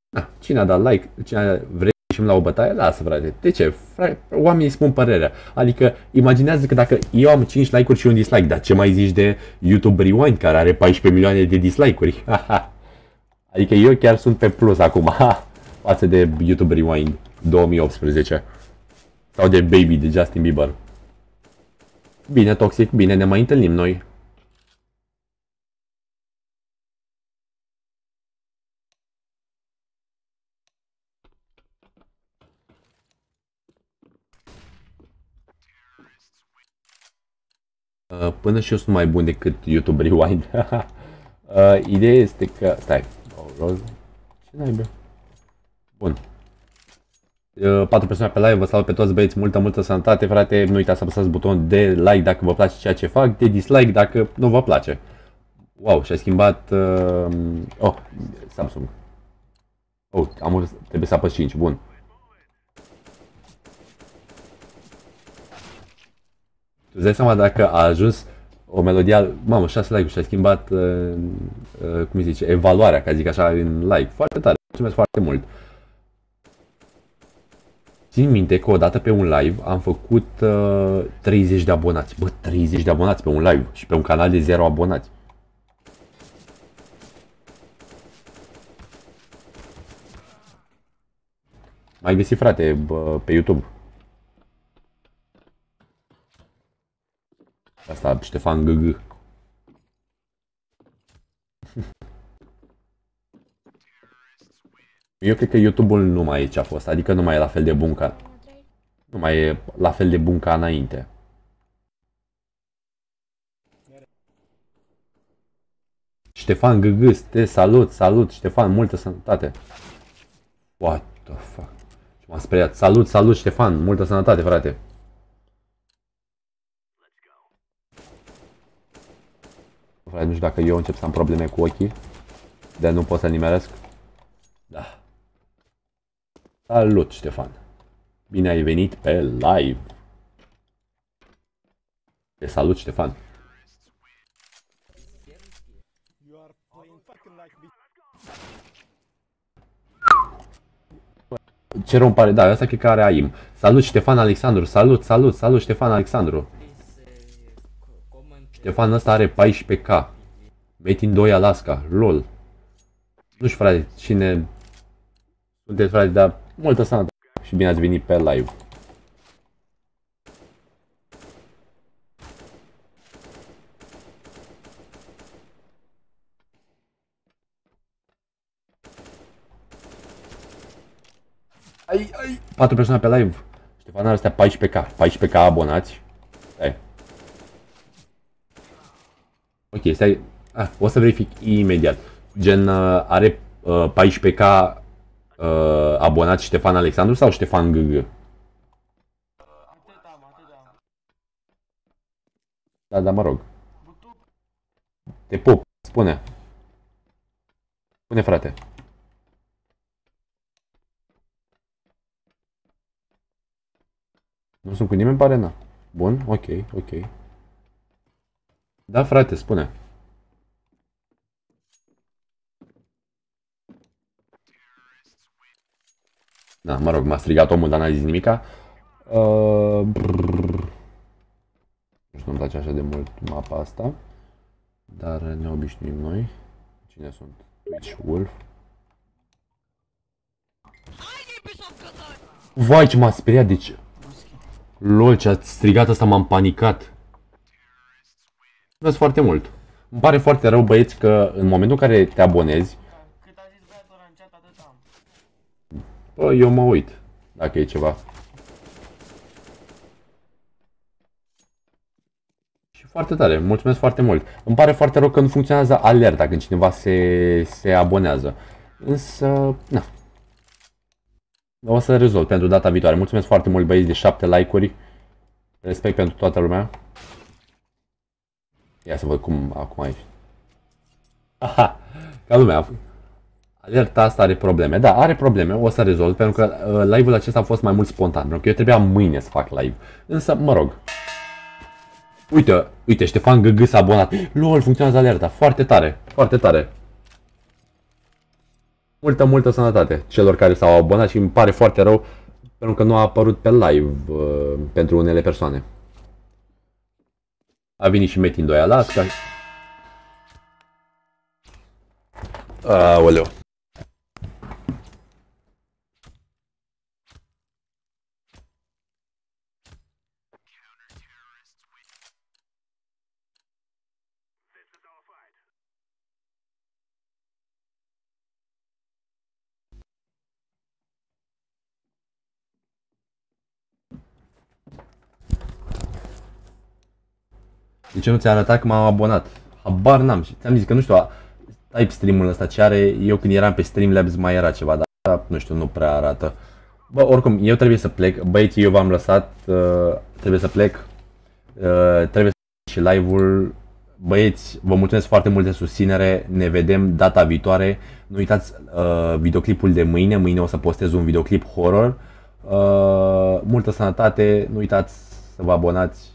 S1: Da, cine a dat like, cine vrei și la o bătaie, lasă frate. De ce? Frate, oamenii spun părerea. Adică imaginează că dacă eu am 5 like-uri și un dislike, dar ce mai zici de YouTube Rewind care are 14 milioane de dislike-uri? adică eu chiar sunt pe plus acum față de YouTube Rewind 2018 sau de Baby de Justin Bieber. Bine, Toxic, bine, ne mai întâlnim noi. Uh, Până și eu sunt mai bun decât YouTube Rewind. Uh, Ideea este că... Stai. Oh, Rose. Ce naibe? Bun. Uh, Patru persoane pe live, vă salut pe toți băieți, multă, multă sănătate, frate. Nu uitați să apăsați butonul de like dacă vă place ceea ce fac, de dislike dacă nu vă place. Wow, și-a schimbat... Uh... Oh, Samsung. Oh, am urât- trebuie să apăs 5, bun. Tu îți dai seama dacă a ajuns o melodie, al- mamă, 6 like-uri și a schimbat, uh, uh, cum îi zice, evaluarea, ca zic așa, în like. Foarte tare, mulțumesc foarte mult. Țin minte că odată pe un live am făcut uh, 30 de abonați. Bă, 30 de abonați pe un live și pe un canal de 0 abonați. Mai găsit frate bă, pe YouTube. Asta Ștefan GG. Eu cred că YouTube-ul nu mai e ce a fost, adică nu mai e la fel de bun ca... Nu mai e la fel de bun ca înainte. Ștefan GG, te salut, salut, Ștefan, multă sănătate. What the fuck? Ce m-a speriat. Salut, salut, Ștefan, multă sănătate, frate. Frate, nu știu dacă eu încep să am probleme cu ochii. De nu pot să nimeresc. Da. Salut, Ștefan. Bine ai venit pe live. Te salut, Ștefan. Ce rom pare? Da, asta cred că are AIM. Salut, Ștefan Alexandru. Salut, salut, salut, Ștefan Alexandru. Ștefan ăsta are 14k. Metin 2 Alaska. LOL. Nu știu, frate, cine sunteți, frate, dar multă sănătate și bine ați venit pe live. Ai, ai, 4 persoane pe live. Ștefan are astea 14k, 14k abonați. Stai. Ok, stai. Ah, o să verific imediat. Gen, uh, are uh, 14k uh, abonați Ștefan Alexandru sau Ștefan GG? Da, da, mă rog. Te pup, spune. Spune, frate. Nu sunt cu nimeni pe arena. Bun, ok, ok. Da, frate, spune. Da, mă rog, m-a strigat omul, dar n-a zis nimica. Uh, brrr. nu știu, nu-mi place așa de mult mapa asta. Dar ne obișnuim noi. Cine sunt? Twitch Wolf. Vai, ce m-a speriat, deci... LOL, ce a strigat asta, m-am panicat. Mulțumesc foarte mult. Îmi pare foarte rău, băieți, că în momentul în care te abonezi... Bă, eu mă uit, dacă e ceva. Și foarte tare, mulțumesc foarte mult. Îmi pare foarte rău că nu funcționează alerta când cineva se, se abonează. Însă, na. O să rezolv pentru data viitoare. Mulțumesc foarte mult băieți de 7 like-uri. Respect pentru toată lumea. Ia să văd cum acum aici. Aha, ca lumea. Alerta asta are probleme. Da, are probleme, o să rezolv, pentru că uh, live-ul acesta a fost mai mult spontan, pentru că eu trebuia mâine să fac live. Însă, mă rog. Uite, uite, Ștefan GG s-a abonat. LOL, funcționează alerta. Foarte tare, foarte tare. Multă, multă sănătate celor care s-au abonat și îmi pare foarte rău pentru că nu a apărut pe live uh, pentru unele persoane. A venit și Metin 2 Alaska. Aoleu. De ce nu ți-a arătat că m-am abonat? Habar n-am și ți-am zis că nu știu, a- type stream-ul ăsta ce are, eu când eram pe Streamlabs mai era ceva, dar nu știu, nu prea arată. Bă, oricum, eu trebuie să plec, băieții, eu v-am lăsat, uh, trebuie să plec, uh, trebuie să și live-ul. Băieți, vă mulțumesc foarte mult de susținere, ne vedem data viitoare. Nu uitați uh, videoclipul de mâine, mâine o să postez un videoclip horror. Uh, multă sănătate, nu uitați să vă abonați